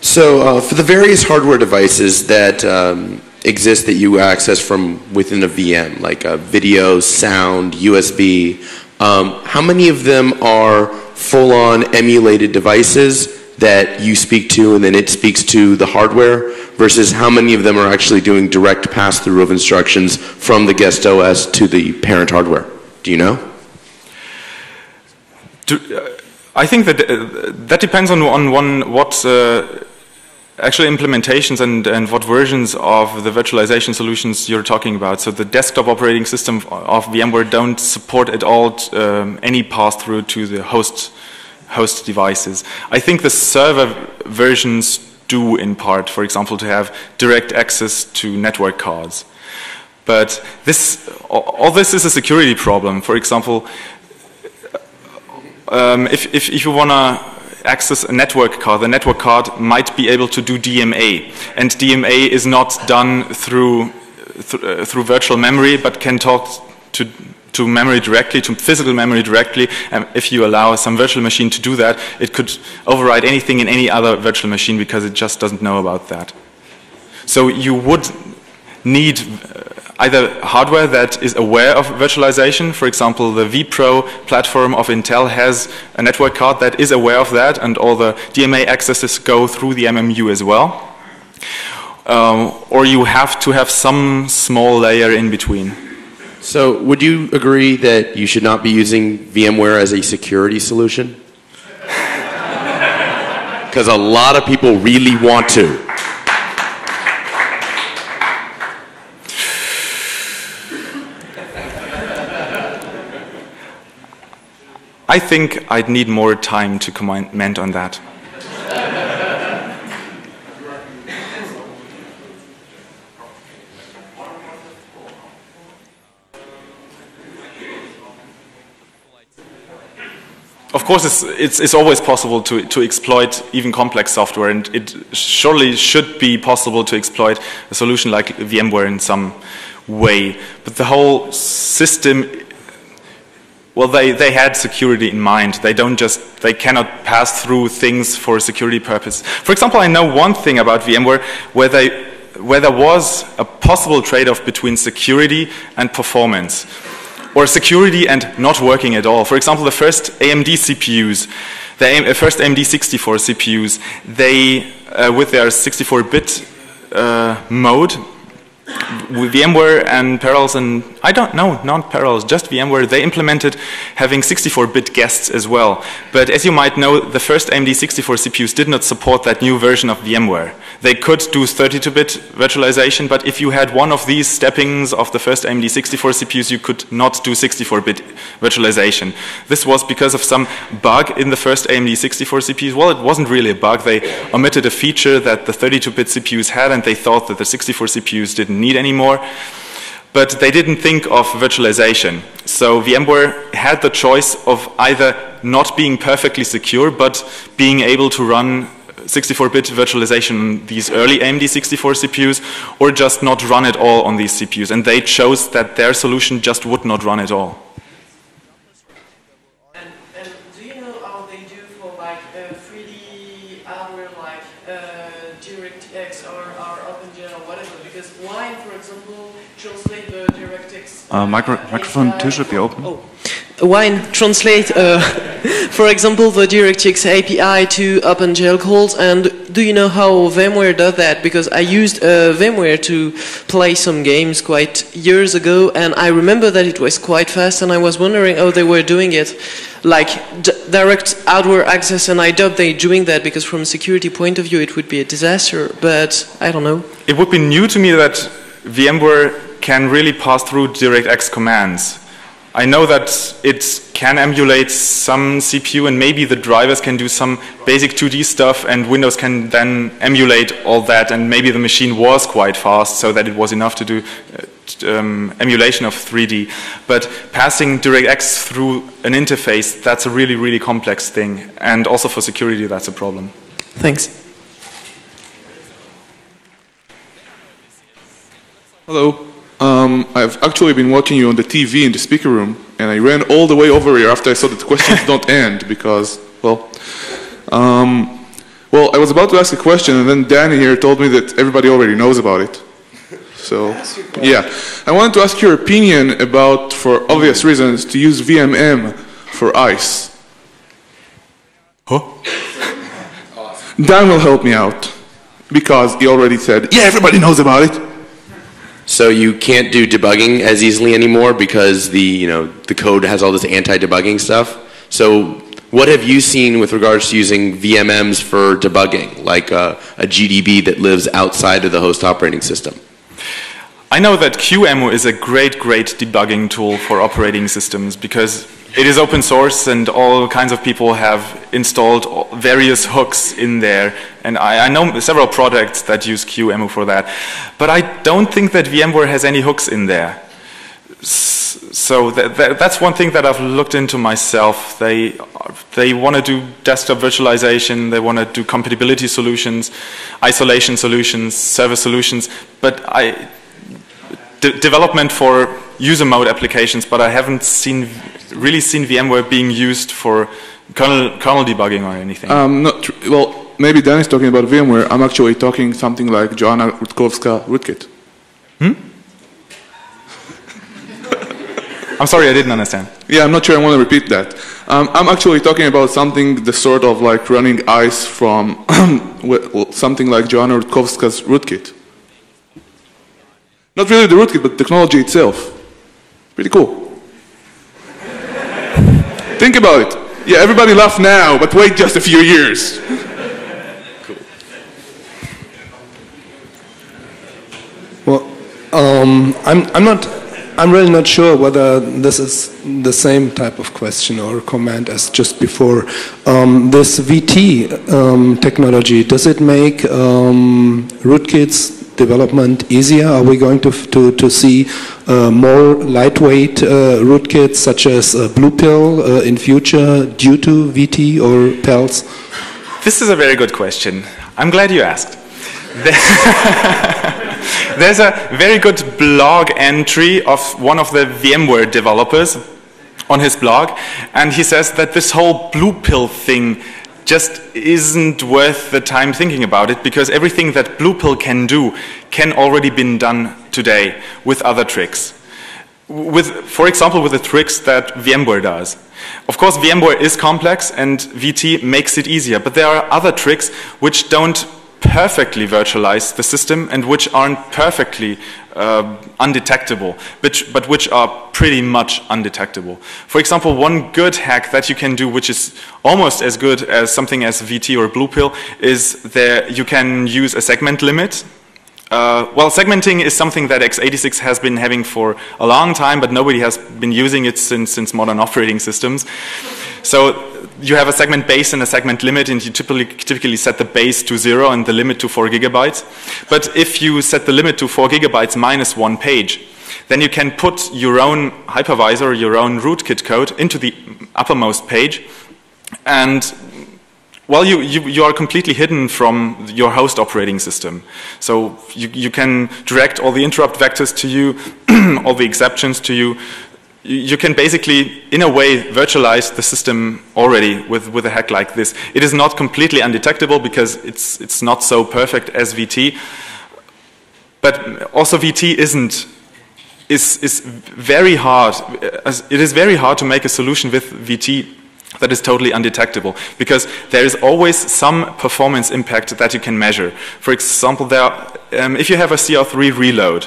So uh, for the various hardware devices that um, exist that you access from within a VM, like a video, sound, USB, um, how many of them are full-on emulated devices that you speak to and then it speaks to the hardware versus how many of them are actually doing direct pass-through of instructions from the guest OS to the parent hardware? Do you know? Do, uh, I think that uh, that depends on, on one, what uh, actual implementations and, and what versions of the virtualization solutions you're talking about. So the desktop operating system of VMware don't support at all um, any pass-through to the host host devices. I think the server versions do in part, for example, to have direct access to network cards. But this, all this is a security problem. For example, um, if, if, if you want to access a network card, the network card might be able to do DMA. And DMA is not done through, th uh, through virtual memory, but can talk to to memory directly, to physical memory directly. And if you allow some virtual machine to do that, it could override anything in any other virtual machine because it just doesn't know about that. So you would need uh, either hardware that is aware of virtualization. For example, the vPro platform of Intel has a network card that is aware of that, and all the DMA accesses go through the MMU as well. Um, or you have to have some small layer in between. So, would you agree that you should not be using VMware as a security solution? Because a lot of people really want to. I think I'd need more time to comment on that. Of course, it's, it's, it's, always possible to, to exploit even complex software, and it surely should be possible to exploit a solution like VMware in some way. But the whole system, well, they, they had security in mind. They don't just, they cannot pass through things for a security purpose. For example, I know one thing about VMware where, they, where there was a possible trade-off between security and performance or security and not working at all. For example, the first AMD CPUs, the first AMD 64 CPUs, they, uh, with their 64-bit uh, mode, VMware and Parallels and I don't know, not Parallels, just VMware, they implemented having 64-bit guests as well. But as you might know, the first AMD 64 CPUs did not support that new version of VMware. They could do 32-bit virtualization, but if you had one of these steppings of the first AMD 64 CPUs, you could not do 64-bit virtualization. This was because of some bug in the first AMD 64 CPUs. Well, it wasn't really a bug. They omitted a feature that the 32-bit CPUs had, and they thought that the 64 CPUs didn't need anymore. But they didn't think of virtualization. So VMware had the choice of either not being perfectly secure, but being able to run 64-bit virtualization on these early AMD 64 CPUs or just not run it all on these CPUs. And they chose that their solution just would not run at all. And, and do you know how they do for like uh, 3D hardware like uh, DirectX or, or OpenGL or whatever? Because Wine, for example, translate the DirectX... Uh, micro microphone 2 should be open. Oh. Wine translate, uh, for example, the DirectX API to OpenGL calls, and do you know how VMware does that? Because I used uh, VMware to play some games quite years ago, and I remember that it was quite fast, and I was wondering how they were doing it, like direct hardware access, and I doubt they're doing that because from a security point of view it would be a disaster, but I don't know. It would be new to me that VMware can really pass through DirectX commands. I know that it can emulate some CPU and maybe the drivers can do some basic 2D stuff and Windows can then emulate all that and maybe the machine was quite fast so that it was enough to do uh, um, emulation of 3D. But passing DirectX through an interface, that's a really, really complex thing. And also for security, that's a problem. Thanks. Hello. Um, I've actually been watching you on the TV in the speaker room, and I ran all the way over here after I saw that the questions don't end because, well, um, well, I was about to ask a question, and then Danny here told me that everybody already knows about it. So, yeah, I wanted to ask your opinion about, for obvious reasons, to use VMM for ICE. Huh? Dan will help me out because he already said, yeah, everybody knows about it. So you can't do debugging as easily anymore because the you know the code has all this anti-debugging stuff. So what have you seen with regards to using VMMs for debugging, like uh, a, a GDB that lives outside of the host operating system? I know that QEMU is a great, great debugging tool for operating systems because it is open source and all kinds of people have installed various hooks in there. And I, I, know several projects that use QEMU for that. But I don't think that VMware has any hooks in there. So that, that, that's one thing that I've looked into myself. They, they want to do desktop virtualization, they want to do compatibility solutions, isolation solutions, server solutions, but I, de development for user mode applications, but I haven't seen really seen VMware being used for kernel, kernel debugging or anything. Um, not tr- well, maybe Dan is talking about VMware. I'm actually talking something like Joanna Rutkowska rootkit. Hmm? I'm sorry, I didn't understand. Yeah, I'm not sure I want to repeat that. Um, I'm actually talking about something the sort of like running ice from something like Joanna Rutkowska's rootkit. Not really the rootkit, but technology itself. Pretty cool. Think about it. Yeah, everybody laugh now, but wait just a few years. Well, um, I'm, I'm not. I'm really not sure whether this is the same type of question or comment as just before. Um, this VT um, technology does it make um, rootkits development easier? Are we going to to, to see uh, more lightweight uh, rootkits such as uh, Blue Pill uh, in future due to VT or PELs? This is a very good question. I'm glad you asked. There's a very good blog entry of one of the VMware developers on his blog, and he says that this whole blue pill thing just isn't worth the time thinking about it because everything that blue pill can do can already been done today with other tricks. With, for example, with the tricks that VMware does. Of course, VMware is complex and VT makes it easier, but there are other tricks which don't perfectly virtualize the system and which aren't perfectly uh, undetectable, but, but which are pretty much undetectable. For example, one good hack that you can do, which is almost as good as something as VT or Blue Pill, is that you can use a segment limit. Uh, well, segmenting is something that x86 has been having for a long time, but nobody has been using it since, since modern operating systems. So you have a segment base and a segment limit, and you typically, typically set the base to zero and the limit to four gigabytes. But if you set the limit to four gigabytes minus one page, then you can put your own hypervisor, your own rootkit code into the uppermost page, and well, you, you, you, are completely hidden from your host operating system. So you, you can direct all the interrupt vectors to you, all the exceptions to you, you can basically, in a way, virtualize the system already with, with a hack like this. It is not completely undetectable because it's, it's not so perfect as VT. But also VT isn't, is, is very hard. It is very hard to make a solution with VT that is totally undetectable because there is always some performance impact that you can measure. For example, there are, um, if you have a CR3 reload,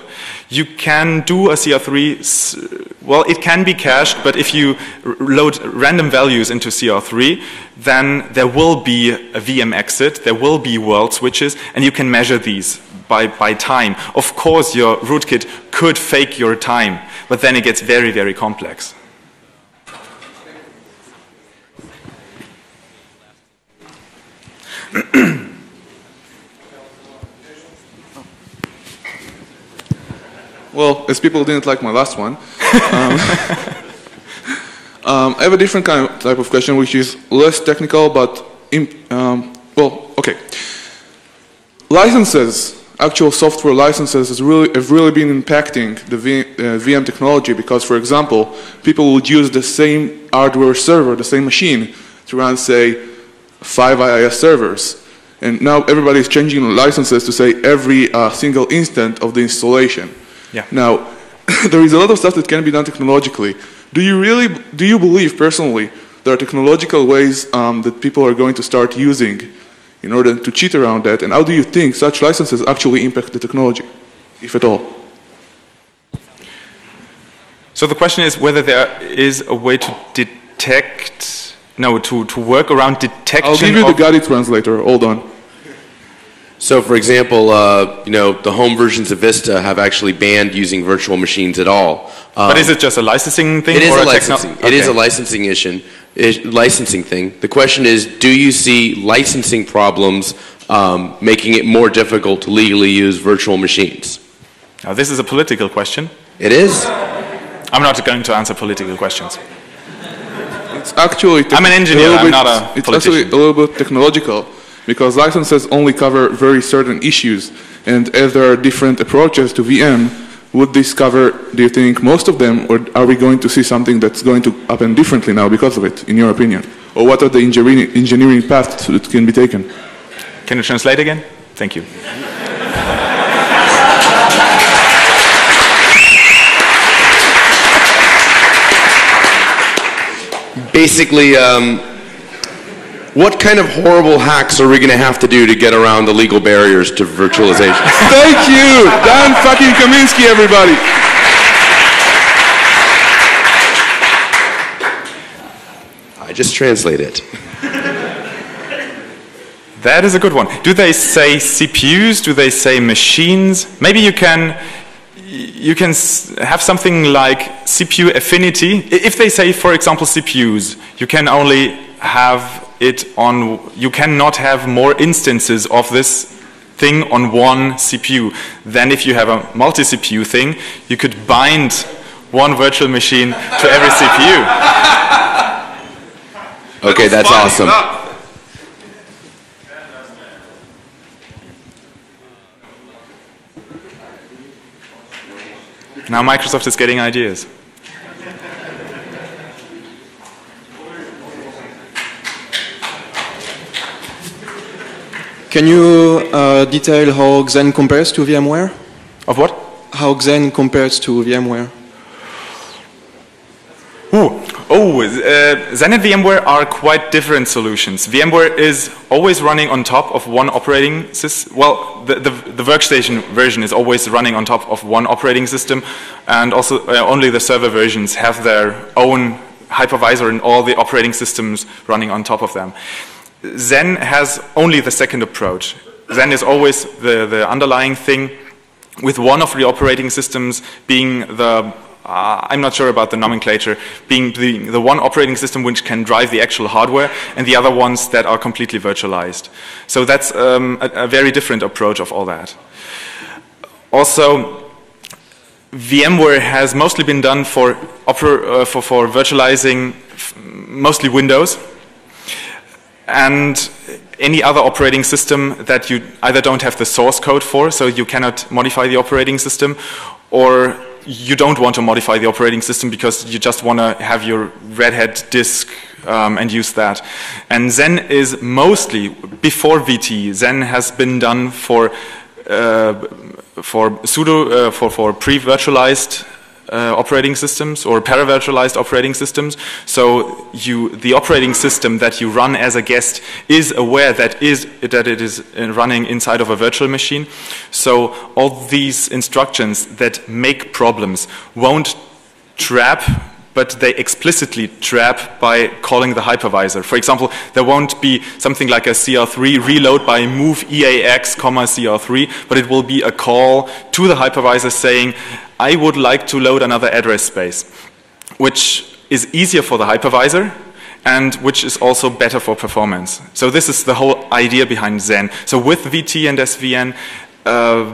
you can do a CR3, well, it can be cached, but if you load random values into CR3, then there will be a VM exit, there will be world switches, and you can measure these by, by time. Of course, your rootkit could fake your time, but then it gets very, very complex. well, as people didn't like my last one, um, um, I have a different kind of type of question, which is less technical, but um, well, okay. Licenses, actual software licenses, has really, have really been impacting the v, uh, VM technology because, for example, people would use the same hardware server, the same machine, to run, say, five IIS servers. And now everybody is changing licenses to say every uh, single instant of the installation. Yeah. Now, there is a lot of stuff that can be done technologically. Do you really, do you believe personally there are technological ways um, that people are going to start using in order to cheat around that? And how do you think such licenses actually impact the technology, if at all? So the question is whether there is a way to detect, no, to, to work around detection. I'll give you the Gaudi translator. Hold on. So, for example, uh, you know, the home versions of Vista have actually banned using virtual machines at all. Um, but is it just a licensing thing? It is or a, a licensing. Okay. It is a licensing issue, licensing thing. The question is, do you see licensing problems um, making it more difficult to legally use virtual machines? Now, this is a political question. It is. I'm not going to answer political questions. It's actually. I'm an engineer. I'm not a It's politician. actually a little bit technological because licenses only cover very certain issues, and as there are different approaches to VM, would this cover, do you think, most of them, or are we going to see something that's going to happen differently now because of it, in your opinion? Or what are the engineering, engineering paths that can be taken? Can you translate again? Thank you. Basically, um, what kind of horrible hacks are we going to have to do to get around the legal barriers to virtualization? Thank you! Dan fucking Kaminsky, everybody! I just translate it. That is a good one. Do they say CPUs? Do they say machines? Maybe you can you can have something like CPU affinity. If they say, for example, CPUs, you can only have it on. You cannot have more instances of this thing on one CPU. than if you have a multi-CPU thing, you could bind one virtual machine to every CPU. Okay, that's awesome. Now Microsoft is getting ideas. Can you uh, detail how Xen compares to VMware? Of what? How Xen compares to VMware? Ooh. Oh, uh, Xen and VMware are quite different solutions. VMware is always running on top of one operating system. Well, the, the, the, workstation version is always running on top of one operating system, and also uh, only the server versions have their own hypervisor and all the operating systems running on top of them. Xen has only the second approach. Xen is always the, the underlying thing, with one of the operating systems being the uh, I'm not sure about the nomenclature, being the, the one operating system which can drive the actual hardware, and the other ones that are completely virtualized. So that's um, a, a, very different approach of all that. Also, VMware has mostly been done for, uh, for, for virtualizing mostly Windows, and any other operating system that you either don't have the source code for, so you cannot modify the operating system, or you don't want to modify the operating system because you just want to have your Red Hat disk um, and use that. And Xen is mostly, before VT, Xen has been done for, uh, for pseudo, uh, for, for pre-virtualized uh, operating systems or para-virtualized operating systems. So you, the operating system that you run as a guest is aware that is that it is uh, running inside of a virtual machine. So all these instructions that make problems won't trap but they explicitly trap by calling the hypervisor. For example, there won't be something like a CR3 reload by move EAX, comma CR3, but it will be a call to the hypervisor saying, I would like to load another address space, which is easier for the hypervisor and which is also better for performance. So this is the whole idea behind Xen. So with VT and SVM, uh,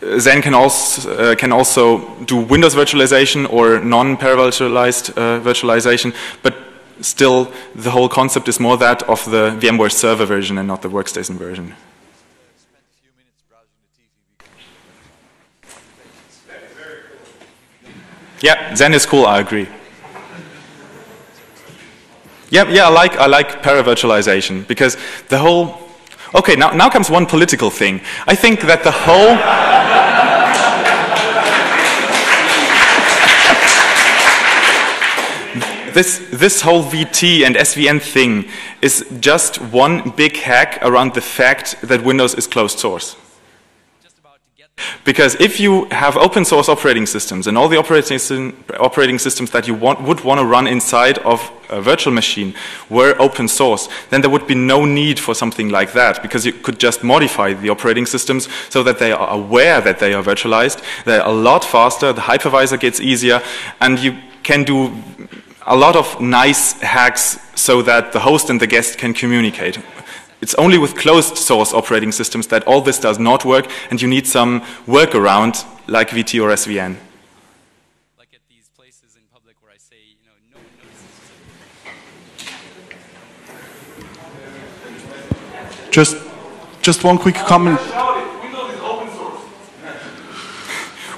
Xen can also, uh, can also do Windows virtualization or non-paravirtualized uh, virtualization, but still the whole concept is more that of the VMware server version and not the workstation version. Yeah, Xen is cool, I agree. Yeah, yeah, I like, I like para-virtualization because the whole Okay, now, now comes one political thing. I think that the whole. this, this whole VT and SVM thing is just one big hack around the fact that Windows is closed source. Because if you have open source operating systems and all the operating, system, operating systems that you want, would want to run inside of a virtual machine were open source, then there would be no need for something like that because you could just modify the operating systems so that they are aware that they are virtualized. They're a lot faster, the hypervisor gets easier, and you can do a lot of nice hacks so that the host and the guest can communicate. It's only with closed source operating systems that all this does not work, and you need some workaround like VT or SVM. Like at these places in public where I say, you know, no. Just, just one quick comment.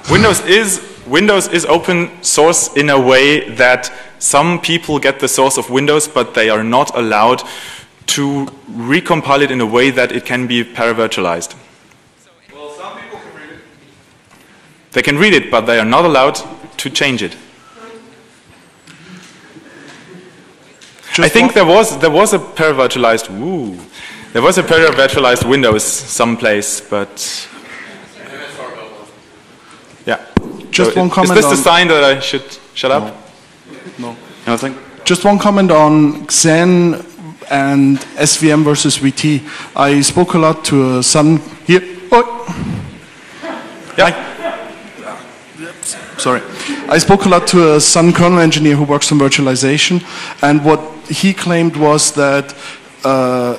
Windows is Windows is open source in a way that some people get the source of Windows, but they are not allowed to recompile it in a way that it can be paravirtualized. They can read it, but they are not allowed to change it. I think there was there was a paravirtualized woo. There was a paravirtualized Windows someplace, but yeah. Just So one i- comment Is this the sign that I should shut up? No. I think Just one comment on Xen and SVM versus VT. I spoke a lot to a Sun here. Oh. Yeah. Sorry. I spoke a lot to a Sun kernel engineer who works on virtualization, and what he claimed was that uh,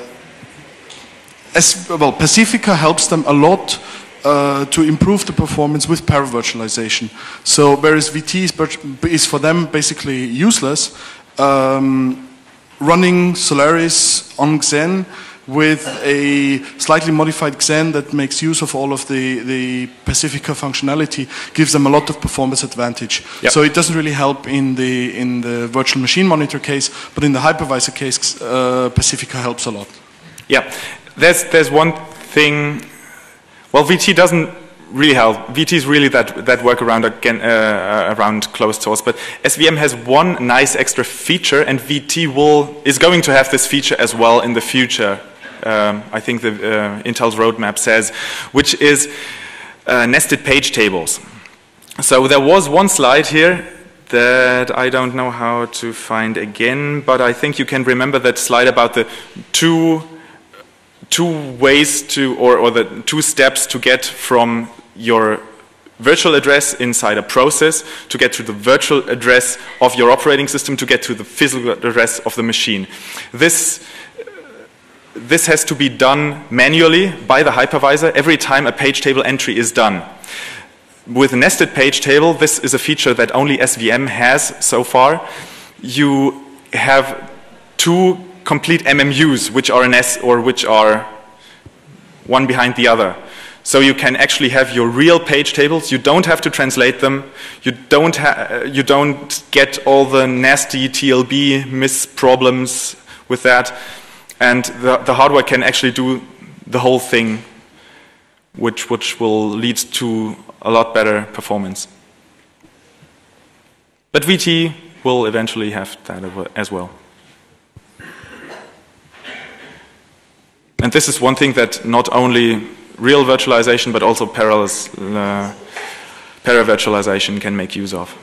as, well, Pacifica helps them a lot uh, to improve the performance with paravirtualization. So whereas VT is, is for them basically useless, um, running Solaris on Xen with a slightly modified Xen that makes use of all of the, the Pacifica functionality gives them a lot of performance advantage. Yep. So it doesn't really help in the, in the virtual machine monitor case, but in the hypervisor case, uh, Pacifica helps a lot. Yeah, there's there's one thing. Well, VT doesn't really help. VT is really that that workaround again uh, around closed source. But SVM has one nice extra feature, and VT will is going to have this feature as well in the future. Um, I think the uh, Intel's roadmap says, which is uh, nested page tables. So there was one slide here that I don't know how to find again, but I think you can remember that slide about the two two ways to, or, or the two steps to get from your virtual address inside a process to get to the virtual address of your operating system to get to the physical address of the machine. This this has to be done manually by the hypervisor every time a page table entry is done. With nested page table, this is a feature that only SVM has so far. You have two complete MMUs, which are an S or which are one behind the other. So you can actually have your real page tables. You don't have to translate them. You don't, ha- uh, you don't get all the nasty TLB miss problems with that. And the, the hardware can actually do the whole thing, which, which will lead to a lot better performance. But VT will eventually have that as well. And this is one thing that not only real virtualization but also parallel uh, paravirtualization can make use of.